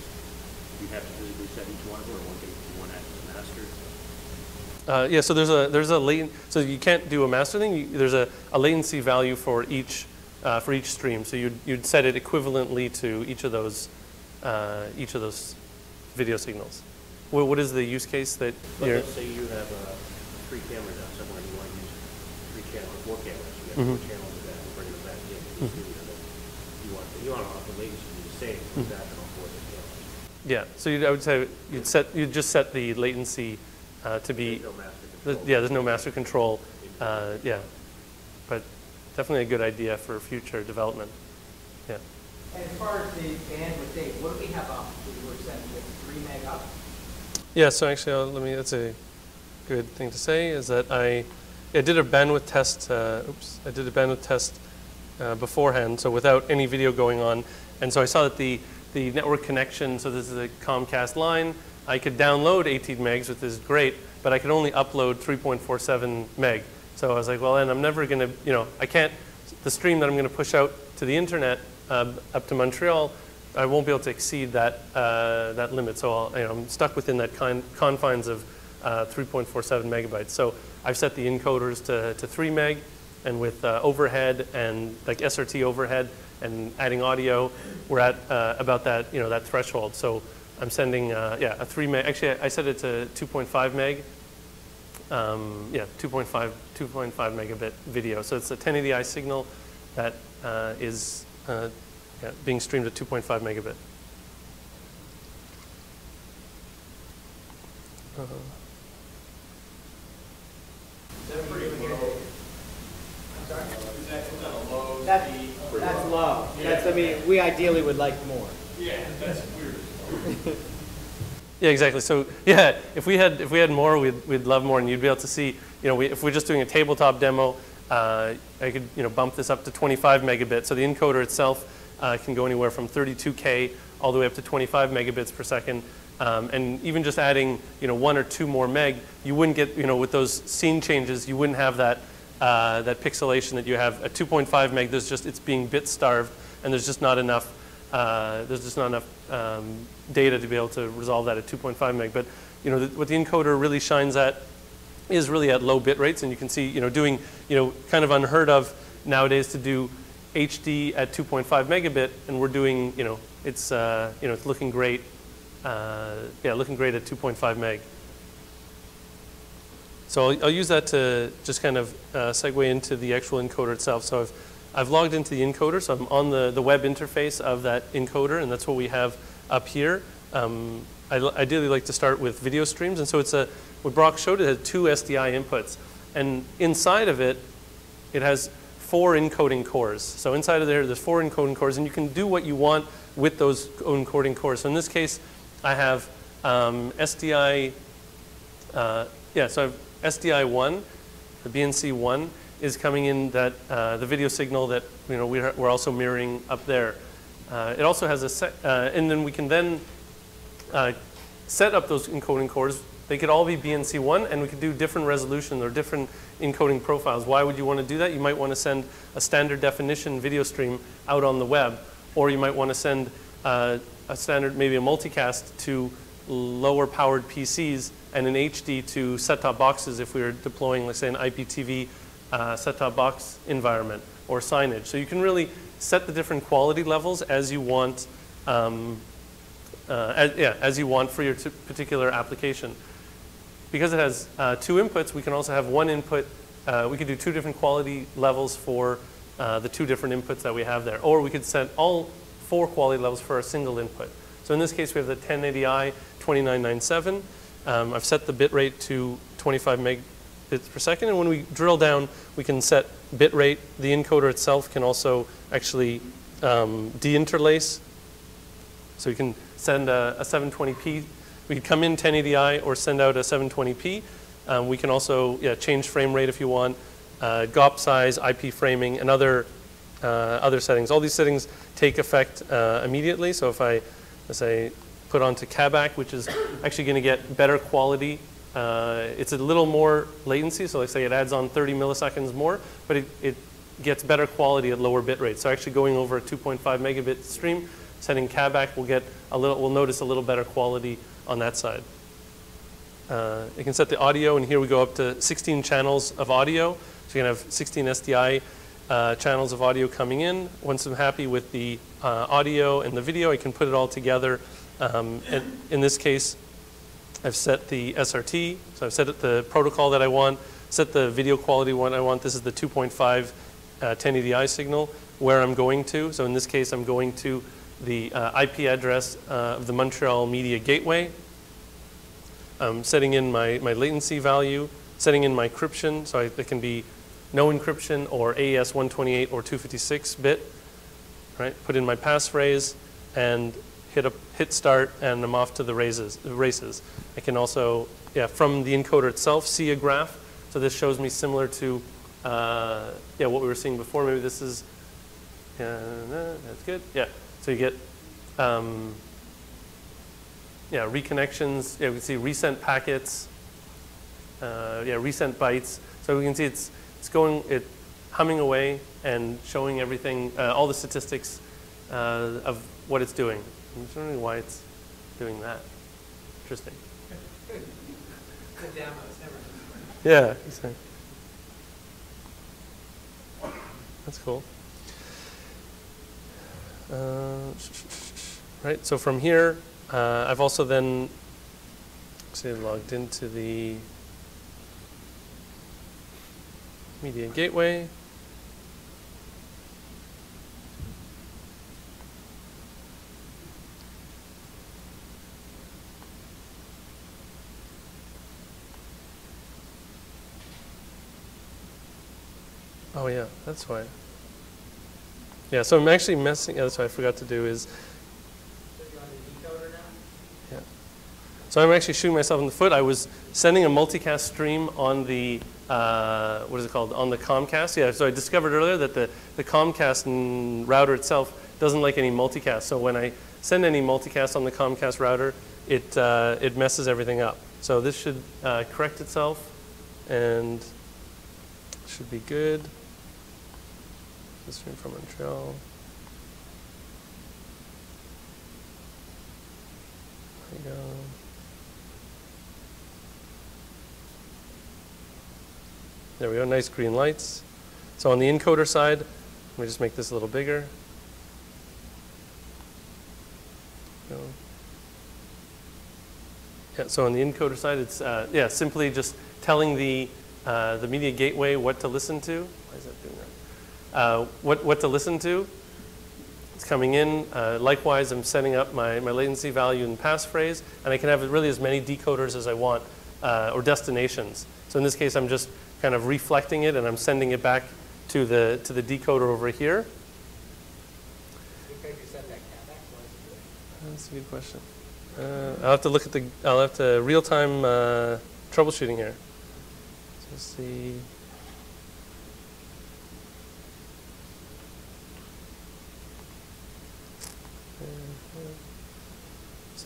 Speaker 7: You have to physically set each one, of them, or one can, one acts as master?
Speaker 3: Uh, yeah, so there's a there's a latent so you can't do a master thing. You, there's a, a latency value for each uh, for each stream. So you'd you'd set it equivalently to each of those uh, each of those video signals. What, what is the use case that you're?
Speaker 7: let's say you have, uh, three cameras out somewhere, and you want to use three channels, or four cameras, you have
Speaker 3: Mm-hmm.
Speaker 7: four channels of that, and bring them back in. studio, then You want, you want the latency to be the same,
Speaker 3: Mm-hmm.
Speaker 7: for that and all the cameras.
Speaker 3: Yeah, so you'd, I would say you'd set you'd just set the latency uh, to be
Speaker 7: There's no master control.
Speaker 3: Yeah, there's no master control. Uh, yeah, but definitely a good idea for future development. Yeah.
Speaker 2: And as far as the bandwidth, Dave, what do we have up? We were saying it's three meg up.
Speaker 3: Yeah. So actually, uh, let me. That's a good thing to say. Is that I, I did a bandwidth test. Uh, oops, I did a bandwidth test uh, beforehand, so without any video going on, and so I saw that the the network connection. So this is a Comcast line. I could download 18 megs, which is great, but I could only upload 3.47 meg. So I was like, well, then I'm never going to, you know, I can't, the stream that I'm going to push out to the internet uh, up to Montreal, I won't be able to exceed that, uh, that limit. So I'll, you know, I'm stuck within that con- confines of uh, 3.47 megabytes. So I've set the encoders to, to 3 meg, and with uh, overhead and like SRT overhead and adding audio, we're at uh, about that, you know, that threshold. So I'm sending, uh, yeah, a 3 meg. Actually, I set it to 2.5 meg. Um, yeah, 2.5, 2.5 megabit video. So it's a 1080i signal that uh, is uh, yeah, being streamed at 2.5 megabit. Uh,
Speaker 2: That's, that's low. That's, I mean, we ideally would like more.
Speaker 3: Yeah, that's weird. yeah, exactly. So yeah, if we had if we had more, we'd we'd love more, and you'd be able to see. You know, we, if we're just doing a tabletop demo, uh, I could you know bump this up to 25 megabits. So the encoder itself uh, can go anywhere from 32k all the way up to 25 megabits per second. Um, and even just adding you know one or two more meg, you wouldn't get you know with those scene changes, you wouldn't have that uh, that pixelation that you have at 2.5 meg. There's just it's being bit starved, and there's just not enough. Uh, there's just not enough um, data to be able to resolve that at 2.5 meg. But you know, the, what the encoder really shines at is really at low bit rates, and you can see, you know, doing, you know, kind of unheard of nowadays to do HD at 2.5 megabit, and we're doing, you know, it's, uh, you know, it's looking great. Uh, yeah, looking great at 2.5 meg. So I'll, I'll use that to just kind of uh, segue into the actual encoder itself. So I've, I've logged into the encoder, so I'm on the, the web interface of that encoder, and that's what we have up here. Um, I ideally like to start with video streams, and so it's a, what Brock showed, it has two SDI inputs. And inside of it, it has four encoding cores. So inside of there, there's four encoding cores, and you can do what you want with those encoding cores. So in this case, I have um, SDI, uh, yeah, so I have SDI1, the BNC1 is coming in that uh, the video signal that you know we're, we're also mirroring up there. Uh, it also has a set, uh, and then we can then uh, set up those encoding cores. They could all be BNC1, and we could do different resolution or different encoding profiles. Why would you want to do that? You might want to send a standard definition video stream out on the web, or you might want to send uh, a standard, maybe a multicast to lower powered PCs and an HD to set-top boxes if we were deploying, let's say, an IPTV uh, set-top box environment or signage. So you can really set the different quality levels as you want, um, uh, as, yeah, as you want for your particular application. Because it has uh, two inputs, we can also have one input. Uh, we could do two different quality levels for uh, the two different inputs that we have there, or we could set all four quality levels for a single input. So in this case, we have the 1080i 2997. Um, I've set the bit rate to 25 megabits per second, and when we drill down, we can set bit rate. The encoder itself can also actually um, deinterlace. So you can send a, a 720p. We could come in 1080i or send out a 720p. Um, we can also yeah, change frame rate if you want, uh, GOP size, IP framing, and other uh, other settings. All these settings take effect uh, immediately. So if I, let's say, put onto CABAC, which is actually going to get better quality. Uh, it's a little more latency, so let's say it adds on 30 milliseconds more, but it, it gets better quality at lower bit rates. So actually going over a 2.5 megabit stream, setting CABAC will get a little, we'll notice a little better quality on that side. Uh, you can set the audio, and here we go up to 16 channels of audio. So you can have 16 SDI uh, channels of audio coming in. Once I'm happy with the uh, audio and the video, I can put it all together. Um, in this case, I've set the SRT, so I've set the protocol that I want, set the video quality one I want. This is the 2.5 uh, 1080i signal where I'm going to. So in this case, I'm going to the uh, IP address uh, of the Montreal Media Gateway. I'm setting in my, my latency value, setting in my encryption, so I, it can be no encryption or AES 128 or 256 bit. Right? Put in my passphrase and hit a hit start, and I'm off to the races. races. I can also, yeah, from the encoder itself, see a graph. So this shows me similar to, uh, yeah, what we were seeing before. Maybe this is, yeah, that's good. Yeah. So you get, um, yeah, reconnections, yeah, we can see resent packets, uh, yeah, resent bytes. So we can see it's, it's going, it humming away and showing everything, uh, all the statistics uh, of what it's doing. I'm just wondering why it's doing that. Interesting.
Speaker 1: The demos, never.
Speaker 3: Yeah, exactly. That's cool. Uh, right, so from here, uh, I've also then actually logged into the media gateway. Oh yeah, that's why. Yeah, so I'm actually messing. Yeah, that's what I forgot to do is. Yeah. So I'm actually shooting myself in the foot. I was sending a multicast stream on the uh, what is it called on the Comcast. Yeah. So I discovered earlier that the the Comcast router itself doesn't like any multicast. So when I send any multicast on the Comcast router, it uh, it messes everything up. So this should uh, correct itself, and should be good. The stream from Montreal. There we go. There we go, nice green lights. So on the encoder side, let me just make this a little bigger. Yeah, so on the encoder side, it's uh, yeah, simply just telling the uh, the media gateway what to listen to. Why is that doing that? Uh, what what to listen to. It's coming in. Uh, likewise, I'm setting up my, my latency value and passphrase, and I can have really as many decoders as I want uh, or destinations. So in this case, I'm just kind of reflecting it, and I'm sending it back to the to the decoder over here.
Speaker 1: Because you said that CapEx was.
Speaker 3: That's a good question. Uh, I'll have to look at the. I'll have to real time uh, troubleshooting here. So let's see.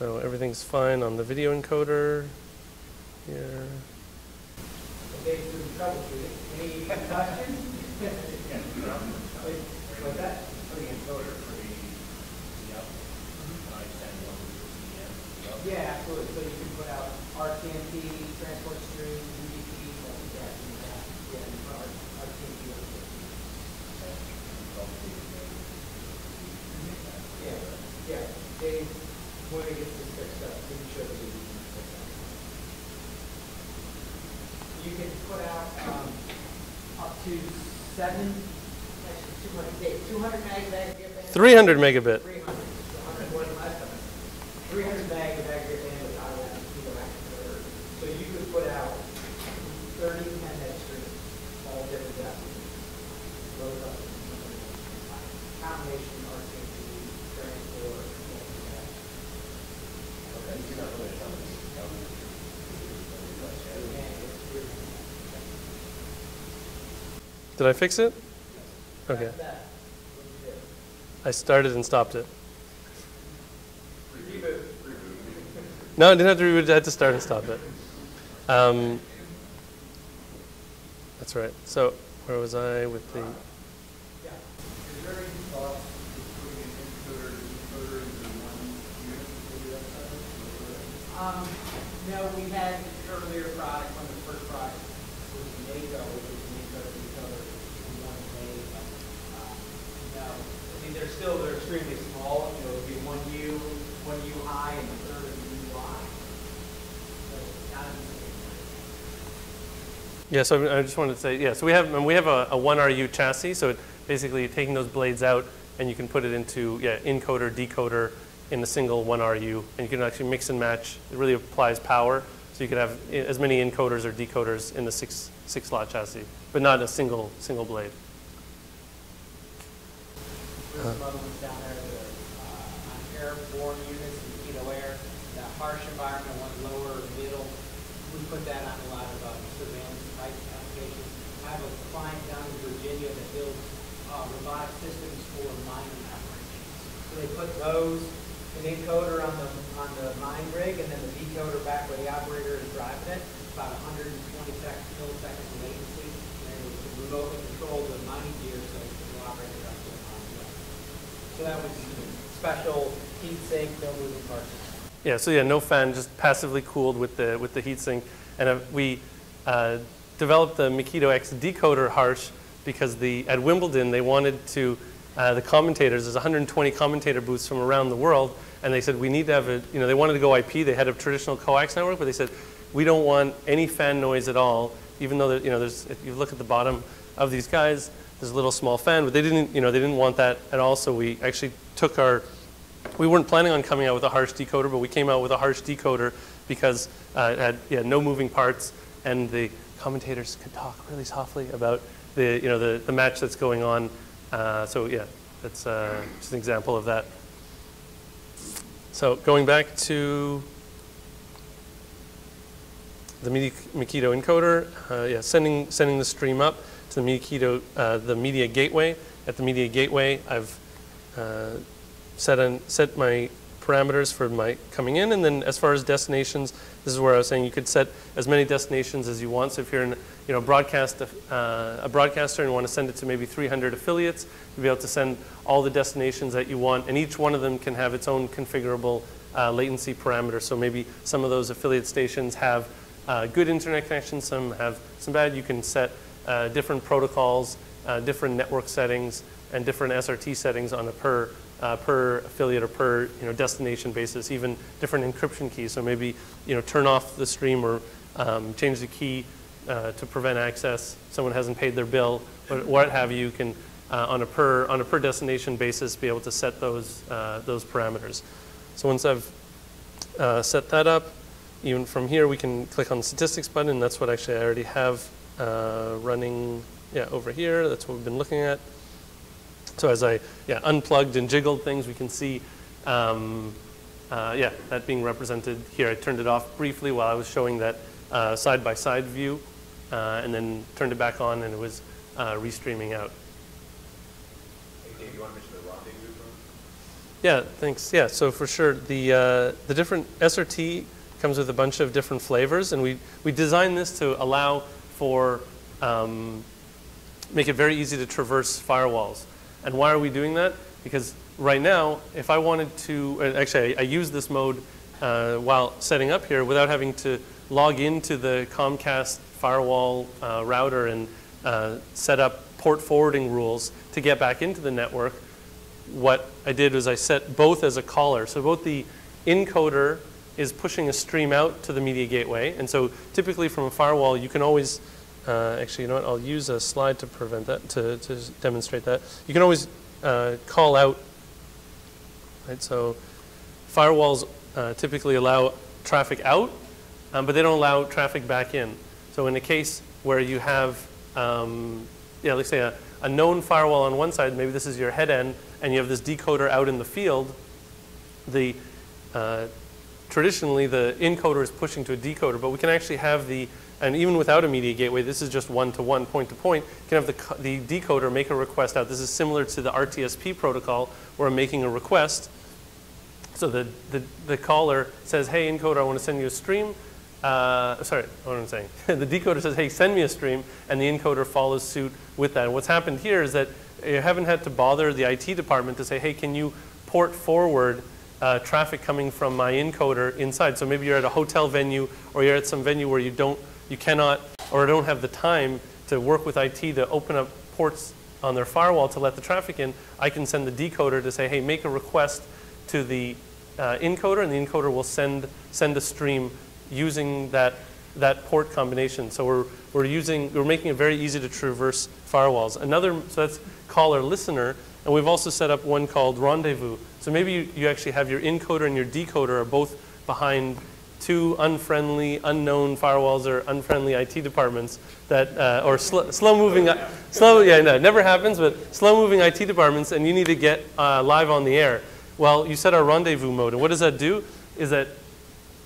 Speaker 3: So everything's fine on the video encoder here.
Speaker 1: Okay. Any questions? What's that?
Speaker 7: Putting encoder for the, the I send one to the
Speaker 1: Yeah, absolutely. So you can put out RTMP, transport stream, UDP, all of that. Yeah, and R- RTMP. Yeah, yeah before they get to this text stuff, pretty sure they You can put out um, up to seven, 200, 200 megabit.
Speaker 3: 300 megabit.
Speaker 1: 300
Speaker 3: Did I fix it? Okay. I started and stopped it. No, I didn't have to reboot. I had to start and stop it. Um, that's right. So where was I with the?
Speaker 1: Um, no, we had an earlier product, still, they're extremely small, you know, it'd be one U, one U high and third the U wide. So the.
Speaker 3: Yeah. So I just wanted to say yeah. So we have and we have a, a one RU chassis. So it basically taking those blades out and you can put it into yeah encoder decoder in a single one RU and you can actually mix and match. It really applies power. So you could have as many encoders or decoders in the six six slot chassis, but not a single single blade.
Speaker 1: Other down there that are, uh, airborne units and kilo air, the harsh environment, one lower, middle. We put that on a lot of um, surveillance type applications. I have a client down in Virginia that builds uh, robotic systems for mining operations. So they put those
Speaker 2: an encoder on the, on the mine rig and then the decoder back where the operator is driving it, about 120 seconds, milliseconds latency. And can remotely control the mining gear so the operator up to the mine rig. So that was special heat sink, no moving parts.
Speaker 3: Yeah, so yeah, no fan, just passively cooled with the with the heatsink. And uh, we uh, developed the Makito X decoder harsh because the at Wimbledon they wanted to uh, the commentators. There's 120 commentator booths from around the world, and they said we need to have a you know they wanted to go IP. They had a traditional coax network, but they said we don't want any fan noise at all. Even though you know there's if you look at the bottom of these guys, a little small fan, but they didn't you know they didn't want that at all. So we actually took our we weren't planning on coming out with a harsh decoder, but we came out with a harsh decoder because uh, it had yeah, no moving parts, and the commentators could talk really softly about the you know the, the match that's going on. Uh, so yeah, that's uh, just an example of that. So going back to the Media, Makito encoder, uh, yeah, sending sending the stream up to the Makito uh, the media gateway. At the media gateway, I've uh, set, an, set my parameters for my coming in, and then as far as destinations, this is where I was saying you could set as many destinations as you want. So if you're in, you know, broadcast uh, a broadcaster and you want to send it to maybe 300 affiliates, you'll be able to send all the destinations that you want, and each one of them can have its own configurable uh, latency parameter. So maybe some of those affiliate stations have uh, good internet connections, some have some bad. You can set uh, different protocols, uh, different network settings, and different SRT settings on a per uh, per affiliate or per you know destination basis, even different encryption keys. So maybe you know turn off the stream or um, change the key uh, to prevent access. Someone hasn't paid their bill, what have you. Can uh, on a per on a per destination basis be able to set those those parameters. So once I've set that up, even from here we can click on the statistics button. That's what actually I already have uh, running. Yeah, over here. That's what we've been looking at. So as I yeah, unplugged and jiggled things, we can see um, uh, yeah, that being represented here. I turned it off briefly while I was showing that uh, side-by-side view, uh, and then turned it back on, and it was uh, restreaming out.
Speaker 8: Dave, you want to mention the rendezvous phone?
Speaker 3: Yeah, thanks. Yeah, so for sure, the, uh, the different SRT comes with a bunch of different flavors, and we, we designed this to allow for, um, make it very easy to traverse firewalls. And why are we doing that? Because right now, if I wanted to, uh, actually, I, I use this mode uh, while setting up here without having to log into the Comcast firewall uh, router and uh, set up port forwarding rules to get back into the network. What I did was I set both as a caller. So both the encoder is pushing a stream out to the media gateway. And so typically from a firewall, you can always uh, actually, you know what? I'll use a slide to prevent that, to, to demonstrate that. You can always uh, call out, right? So firewalls uh, typically allow traffic out, um, but they don't allow traffic back in. So in a case where you have, um, yeah, let's say a, a known firewall on one side, maybe this is your head end, and you have this decoder out in the field, the uh, traditionally the encoder is pushing to a decoder, but we can actually have the and even without a media gateway, this is just one-to-one, point-to-point, you can have the, the decoder make a request out. This is similar to the RTSP protocol where I'm making a request. So the, the, the caller says, hey, encoder, I want to send you a stream. Uh, sorry, what I'm saying? the decoder says, hey, send me a stream, and the encoder follows suit with that. And what's happened here is that you haven't had to bother the IT department to say, hey, can you port forward uh, traffic coming from my encoder inside? So maybe you're at a hotel venue or you're at some venue where you don't you cannot or don't have the time to work with IT to open up ports on their firewall to let the traffic in, I can send the decoder to say, hey, make a request to the uh, encoder, and the encoder will send, send a stream using that, that port combination. So we're, we're, using, we're making it very easy to traverse firewalls. Another, so that's caller listener, and we've also set up one called rendezvous. So maybe you, you actually have your encoder and your decoder are both behind two unfriendly, unknown firewalls or unfriendly IT departments that, uh, or sl slow moving, uh, slow, yeah, no, it never happens, but slow moving IT departments and you need to get uh, live on the air. Well, you set our rendezvous mode. And what does that do? Is that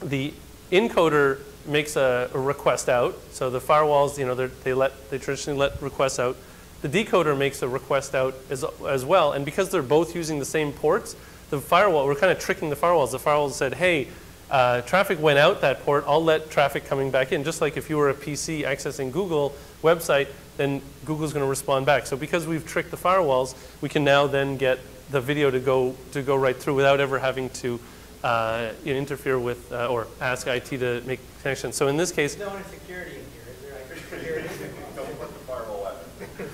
Speaker 3: the encoder makes a, a request out. So the firewalls, you know, they let, they traditionally let requests out. The decoder makes a request out as, as well. And because they're both using the same ports, the firewall, we're kind of tricking the firewalls. The firewall said, hey, uh, traffic went out that port, I'll let traffic coming back in. Just like if you were a PC accessing Google website, then Google's going to respond back. So because we've tricked the firewalls, we can now then get the video to go to go right through without ever having to uh, interfere with uh, or ask IT to make connections. So in this case,
Speaker 2: no insecurity in here, is there? Like, security?
Speaker 8: Don't put the firewall weapon.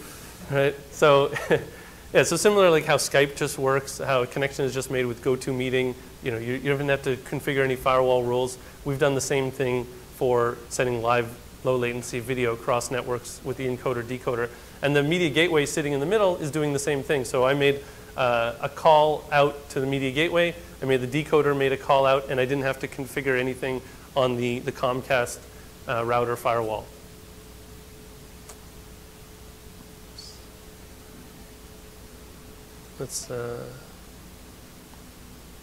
Speaker 3: Right? So, yeah, so similar like how Skype just works, how a connection is just made with GoToMeeting. You know, you, you don't even have to configure any firewall rules. We've done the same thing for sending live low latency video across networks with the encoder decoder. And the media gateway sitting in the middle is doing the same thing. So I made uh, a call out to the media gateway. I made the decoder made a call out, and I didn't have to configure anything on the, the Comcast uh, router firewall. Let's, uh,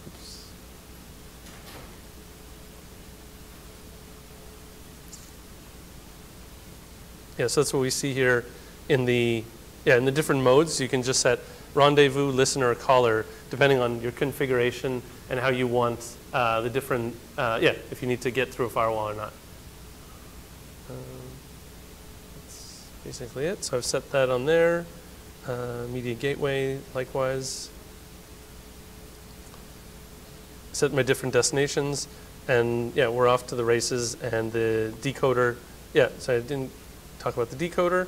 Speaker 3: oops. Yeah, so that's what we see here in the, yeah, in the different modes. You can just set rendezvous, listener, caller, depending on your configuration and how you want uh, the different, uh, yeah, if you need to get through a firewall or not. Um, that's basically it. So I've set that on there. Uh, media gateway, likewise. Set my different destinations, and yeah, we're off to the races. And the decoder, yeah, so I didn't talk about the decoder.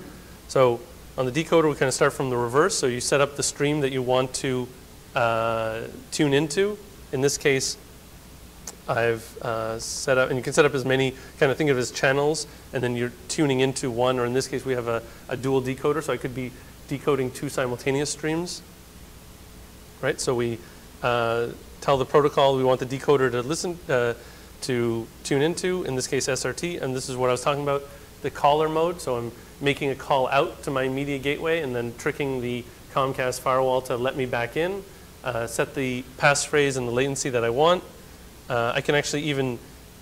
Speaker 3: So on the decoder, we kind of start from the reverse. So you set up the stream that you want to uh, tune into. In this case, I've uh, set up, and you can set up as many, kind of think of as channels, and then you're tuning into one, or in this case, we have a, a dual decoder, so I could be decoding two simultaneous streams, right? So we uh, tell the protocol we want the decoder to listen, uh, to tune into, in this case SRT, and this is what I was talking about, the caller mode. So I'm making a call out to my media gateway and then tricking the Comcast firewall to let me back in, uh, set the passphrase and the latency that I want. Uh, I can actually even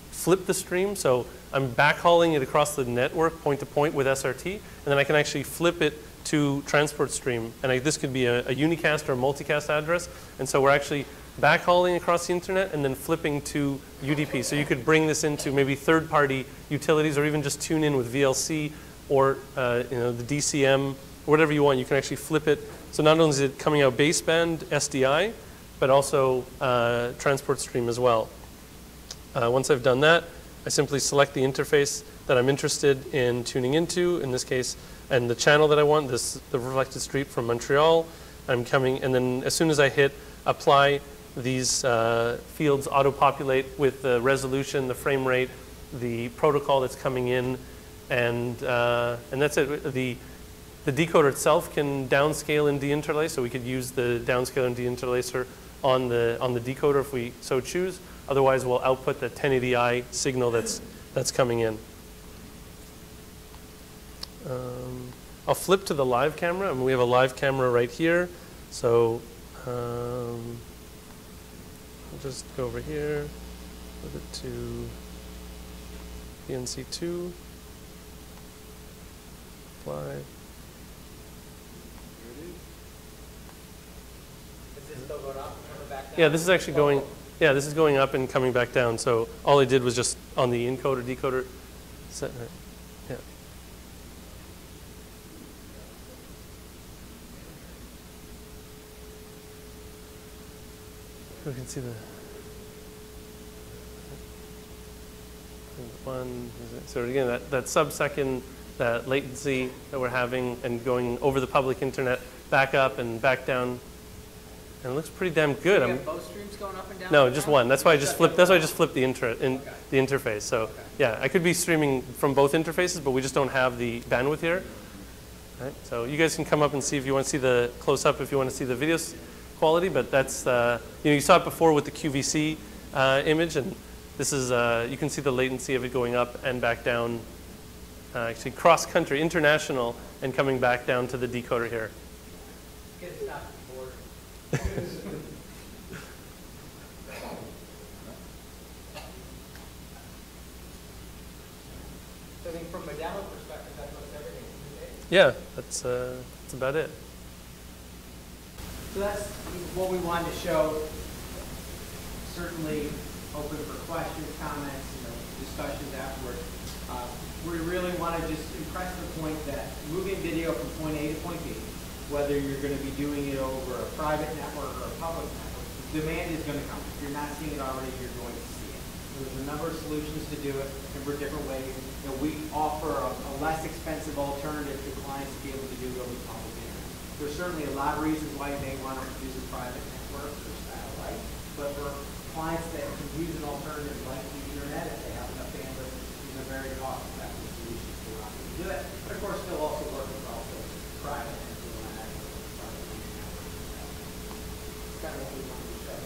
Speaker 3: flip the stream, so I'm backhauling it across the network point to point with SRT, and then I can actually flip it to transport stream. And I, this could be a, a unicast or multicast address. And so we're actually backhauling across the internet and then flipping to UDP. So you could bring this into maybe third-party utilities or even just tune in with VLC or uh, you know, the DCM, whatever you want. You can actually flip it. So not only is it coming out baseband SDI, but also uh, transport stream as well. Uh, once I've done that, I simply select the interface that I'm interested in tuning into, in this case, and the channel that I want, this the reflected street from Montreal. I'm coming, and then as soon as I hit apply, these uh, fields auto-populate with the resolution, the frame rate, the protocol that's coming in, and uh, and that's it. The the decoder itself can downscale and deinterlace, so we could use the downscale and deinterlacer on the on the decoder if we so choose. Otherwise, we'll output the 1080i signal that's that's coming in. Um, I'll flip to the live camera, and we have a live camera right here. So um, I'll just go over here, move it to BNC2, apply.
Speaker 2: Is this still going up and coming back down?
Speaker 3: Yeah, this is actually going, yeah, this is going up and coming back down. So all I did was just on the encoder, decoder, set, yeah. We can see the one. So again, that, that sub-second, that latency that we're having and going over the public internet, back up and back down, and it looks pretty damn good.
Speaker 2: You
Speaker 3: I'm-
Speaker 2: both streams going up and down?
Speaker 3: no, just one. That's why I just flipped. That's why I just flipped the inter in
Speaker 2: Okay.
Speaker 3: the interface. So yeah, I could be streaming from both interfaces, but we just don't have the bandwidth here. Right? So you guys can come up and see if you want to see the close up, if you want to see the videos. Quality. But that's uh, you know you saw it before with the QVC uh, image, and this is uh, you can see the latency of it going up and back down. Uh, actually, cross country, international, and coming back down to the decoder here.
Speaker 2: Get it stopped before. So I think from a demo perspective, that looks everything.
Speaker 3: Yeah, that's uh, that's about it.
Speaker 2: So that's what we wanted to show
Speaker 1: certainly open for questions, comments, you know, discussions afterwards. Uh, We really want to just impress the point that moving video from point A to point B, whether you're going to be doing it over a private network or a public network, demand is going to come. If you're not seeing it already, you're going to see it. There's a number of solutions to do it, and for different ways. You know, we offer a, a less expensive alternative to clients to be able to do it over public. There's certainly a lot of reasons why you may want to use a private network or satellite, but for clients that can use an alternative like the internet, if they have enough bandwidth, these are very cost-effective solutions to allow them to do it. But of course, they'll also work with also private and private networks. That's kind of what we want to show.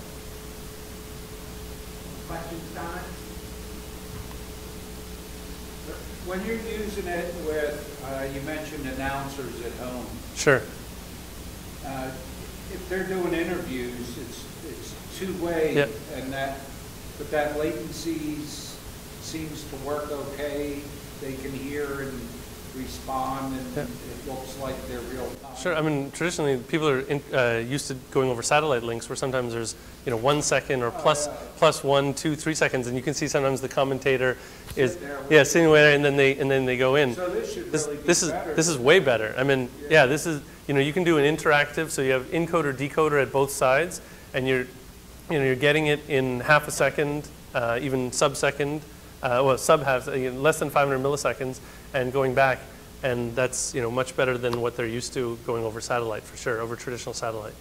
Speaker 1: Questions, comments?
Speaker 4: When you're using it with, uh, you mentioned announcers at home,
Speaker 3: Sure.
Speaker 4: Uh, if they're doing interviews, it's, it's two-way.
Speaker 3: Yep.
Speaker 4: And that, but that latency seems to work okay. They can hear and respond and
Speaker 3: Yep.
Speaker 4: it looks like they're real time.
Speaker 3: Sure. I mean, traditionally, people are in, uh, used to going over satellite links where sometimes there's, you know, one second or plus,
Speaker 4: yeah.
Speaker 3: plus one, two, three seconds, and you can see sometimes the commentator is,
Speaker 4: there with-
Speaker 3: yeah, sitting there, and then they, and then they go in.
Speaker 4: So this should
Speaker 3: This,
Speaker 4: really be
Speaker 3: this is,
Speaker 4: better.
Speaker 3: this is way better. I mean, yeah, this is, you know, you can do an interactive, so you have encoder, decoder at both sides, and you're, you know, you're getting it in half a second, uh, even sub-second, uh, well, sub-half, uh, less than 500 milliseconds, and going back. And that's, you know, much better than what they're used to going over satellite, for sure, over traditional satellite.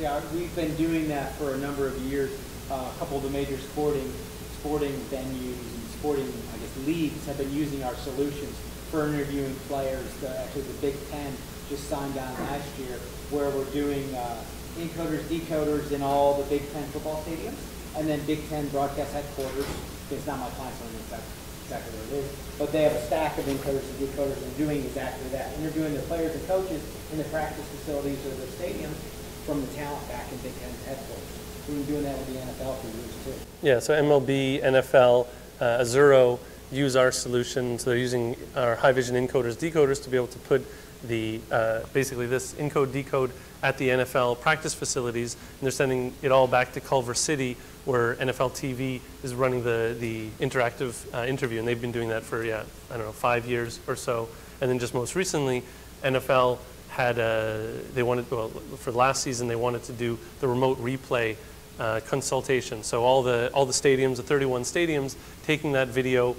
Speaker 1: Yeah, we've been doing that for a number of years. Uh, A couple of the major sporting, sporting venues and sporting, I guess, leagues have been using our solutions for interviewing players. The- Actually, the Big Ten just signed on last year where we're doing uh, encoders, decoders in all the Big Ten football stadiums. And then Big Ten broadcast headquarters, it's not my client's on exactly, exactly where it is, but they have a stack of encoders and decoders and doing exactly that. Interviewing the players and coaches in the practice facilities or the stadiums from the talent back in Big Ten headquarters. We've been doing that with the NFL for years too.
Speaker 3: Yeah, so MLB, NFL, uh, Azuro use our solution. So they're using our Haivision encoders, decoders to be able to put the uh, basically this encode decode at the NFL practice facilities, and they're sending it all back to Culver City, where NFL TV is running the the interactive uh, interview, and they've been doing that for yeah I don't know five years or so, and then just most recently, NFL had a, they wanted well for last season they wanted to do the remote replay uh, consultation. So all the all the stadiums, the 31 stadiums, taking that video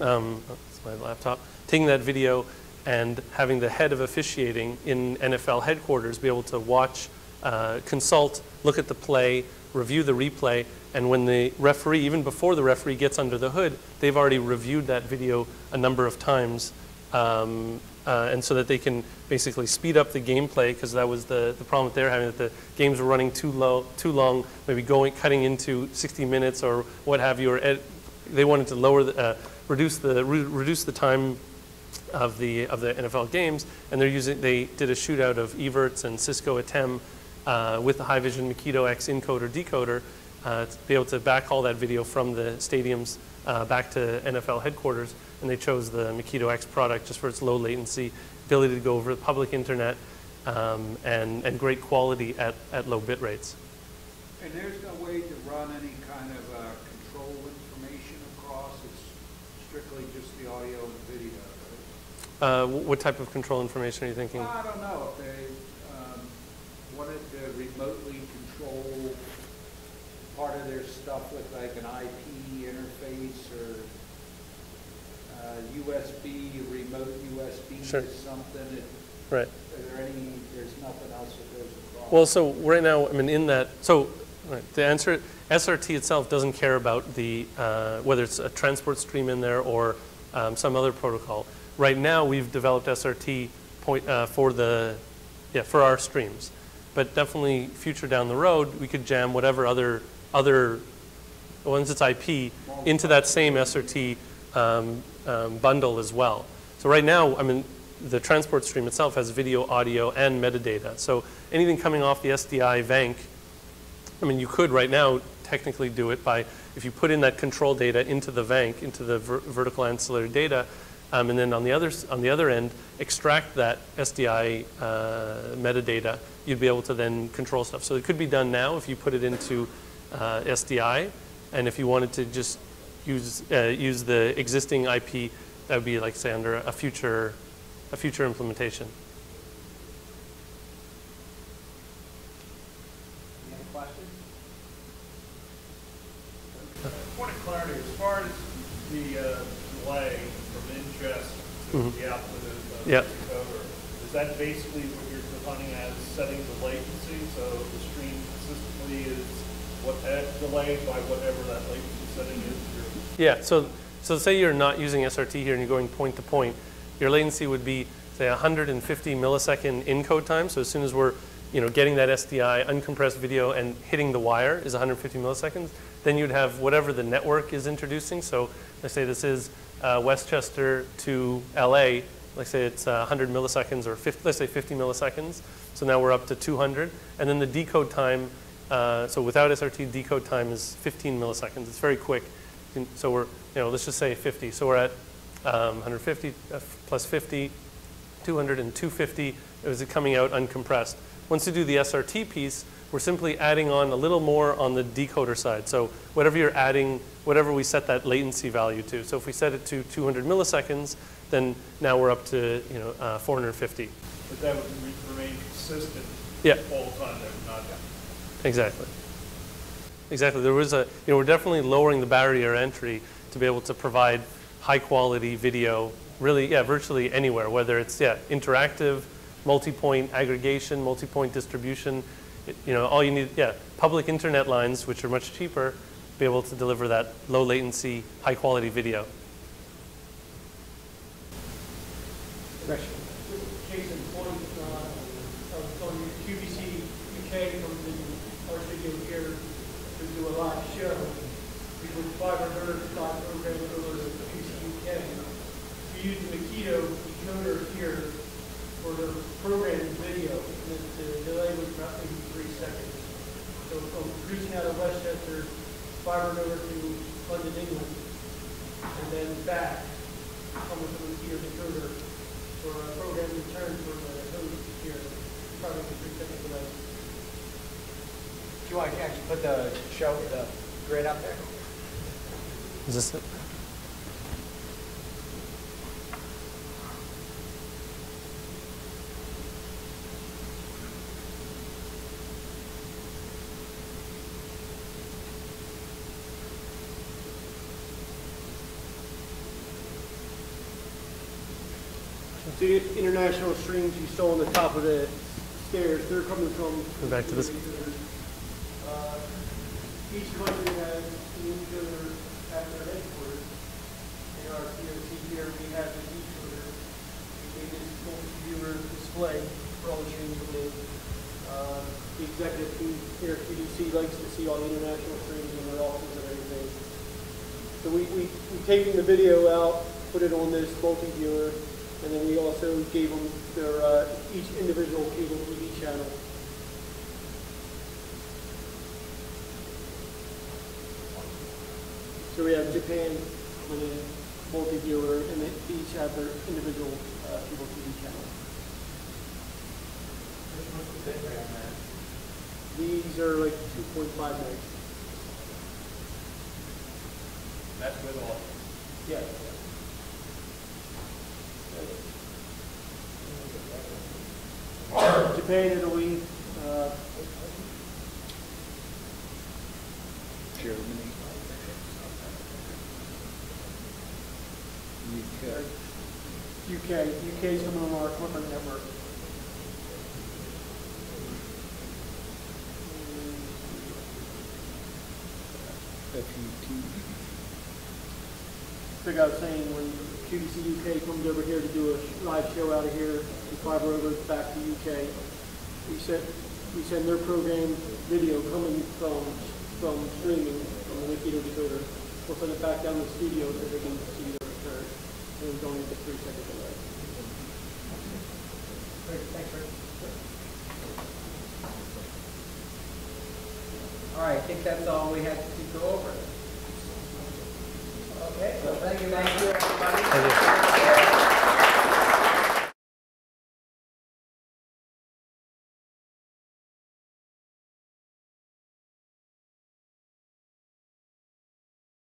Speaker 3: um, oh, that's my laptop, taking that video and having the head of officiating in NFL headquarters be able to watch, uh, consult, look at the play, review the replay, and when the referee, even before the referee gets under the hood, they've already reviewed that video a number of times. Um, uh, and so that they can basically speed up the gameplay because that was the, the problem that they're having that the games were running too low, too long, maybe going cutting into 60 minutes or what have you, or ed, they wanted to lower the, uh, reduce the re- reduce the time of the of the NFL games, and they're using they did a shootout of Evertz and Cisco Atem uh, with the Haivision Makito X encoder decoder uh, to be able to backhaul that video from the stadiums uh, back to NFL headquarters, and they chose the Makito X product just for its low latency, ability to go over the public internet, um, and and great quality at at low bit rates.
Speaker 4: And there's no way to run any kind of uh, control information across, it's strictly just the audio and video, right?
Speaker 3: Uh, what type of control information are you thinking?
Speaker 4: I don't know, if they um, wanted to remotely control part of their stuff with like an IP interface or uh, USB, remote USB
Speaker 3: Sure.
Speaker 4: to something, it-
Speaker 3: Right.
Speaker 4: are there any, there's nothing else that goes across?
Speaker 3: Well, so right now, I mean, in that, so right, the answer, SRT itself doesn't care about the, uh, whether it's a transport stream in there or um, some other protocol. Right now, we've developed SRT point, uh, for the, yeah, for our streams. But definitely, future down the road, we could jam whatever other, other, once it's IP, into that same SRT um, um, bundle as well. So right now, I mean, the transport stream itself has video, audio, and metadata. So anything coming off the SDI VANC, I mean, you could right now technically do it by, if you put in that control data into the VANC, into the ver- vertical ancillary data, um, and then on the, other, on the other end, extract that SDI uh, metadata, you'd be able to then control stuff. So it could be done now if you put it into uh, SDI. And if you wanted to just use, uh, use the existing IP, that would be like, say, under a future, a future implementation.
Speaker 2: Any other questions?
Speaker 5: Point of clarity, as far as the uh, delay from ingest to
Speaker 3: Mhm.
Speaker 5: the output
Speaker 3: Yep.
Speaker 5: is that basically what you're defining as setting the latency? So the stream consistently is what, delayed by whatever that latency setting is?
Speaker 3: Yeah, so, so say you're not using SRT here and you're going point to point, your latency would be, say, 150 millisecond encode time. So as soon as we're, you know, getting that SDI uncompressed video and hitting the wire is 150 milliseconds, then you'd have whatever the network is introducing. So let's say this is uh, Westchester to LA, let's say it's uh, 100 milliseconds or 50, let's say 50 milliseconds. So now we're up to 200. And then the decode time, uh, so without SRT, decode time is 15 milliseconds. It's very quick. So we're, you know, let's just say 50. So we're at um, 150 uh, plus 50, 200 and 250. It was coming out uncompressed. Once you do the SRT piece, we're simply adding on a little more on the decoder side. So whatever you're adding, whatever we set that latency value to. So if we set it to 200 milliseconds, then now we're up to you know uh, 450.
Speaker 5: But that would re- remain consistent
Speaker 3: Yeah.
Speaker 5: all the time, not
Speaker 3: Exactly. Exactly. There was a, you know, we're definitely lowering the barrier entry to be able to provide high quality video, really, yeah, virtually anywhere, whether it's, yeah, interactive, multi-point aggregation, multi-point distribution. You know, all you need, yeah, public internet lines, which are much cheaper, be able to deliver that low latency, high quality video.
Speaker 9: Point, uh, I was UK from the, to do a live show. We dot program UK. We the here for the programming video, and the- the delay was about maybe three seconds. So from reaching out of Westchester, fiber over to London, England, and then back, come with the Makito decoder for a program return for the code here, probably the three second delay.
Speaker 2: Do you want to actually put the show, the grid up there?
Speaker 3: Is this it?
Speaker 9: So the international streams you saw on the top of the stairs, they're coming from.
Speaker 3: Go back to this.
Speaker 9: Uh, Each country has an encoder at their headquarters. In our POC here, we have the decoder. We made this multi-viewer display for all the streams. Uh, The executive team here at QVC likes to see all the international streams in their offices and everything. So we, we, we taking the video out, put it on this multi-viewer, and then we also gave them their, uh, each individual cable TV channel. So we have Japan with a multi-viewer, and they each have their individual, uh, cable TV channel. These are like two point five megs.
Speaker 5: That's with all.
Speaker 9: Yeah. Italy, uh,
Speaker 4: Germany. UK.
Speaker 9: UK, UK is coming on our corporate network.
Speaker 4: FUT.
Speaker 9: Like I was saying, when QVC UK comes over here to do a live show out of here, we fiber over back to UK. We send, we send their program video coming from, from streaming from the Makito decoder. We'll send it back down to the studio so they can see the return. And we don't need the three second delay.
Speaker 2: Great, thanks, Rick. All right, I think that's all we had to go over. Okay, so thank you, thank you, everybody.
Speaker 3: Thank you.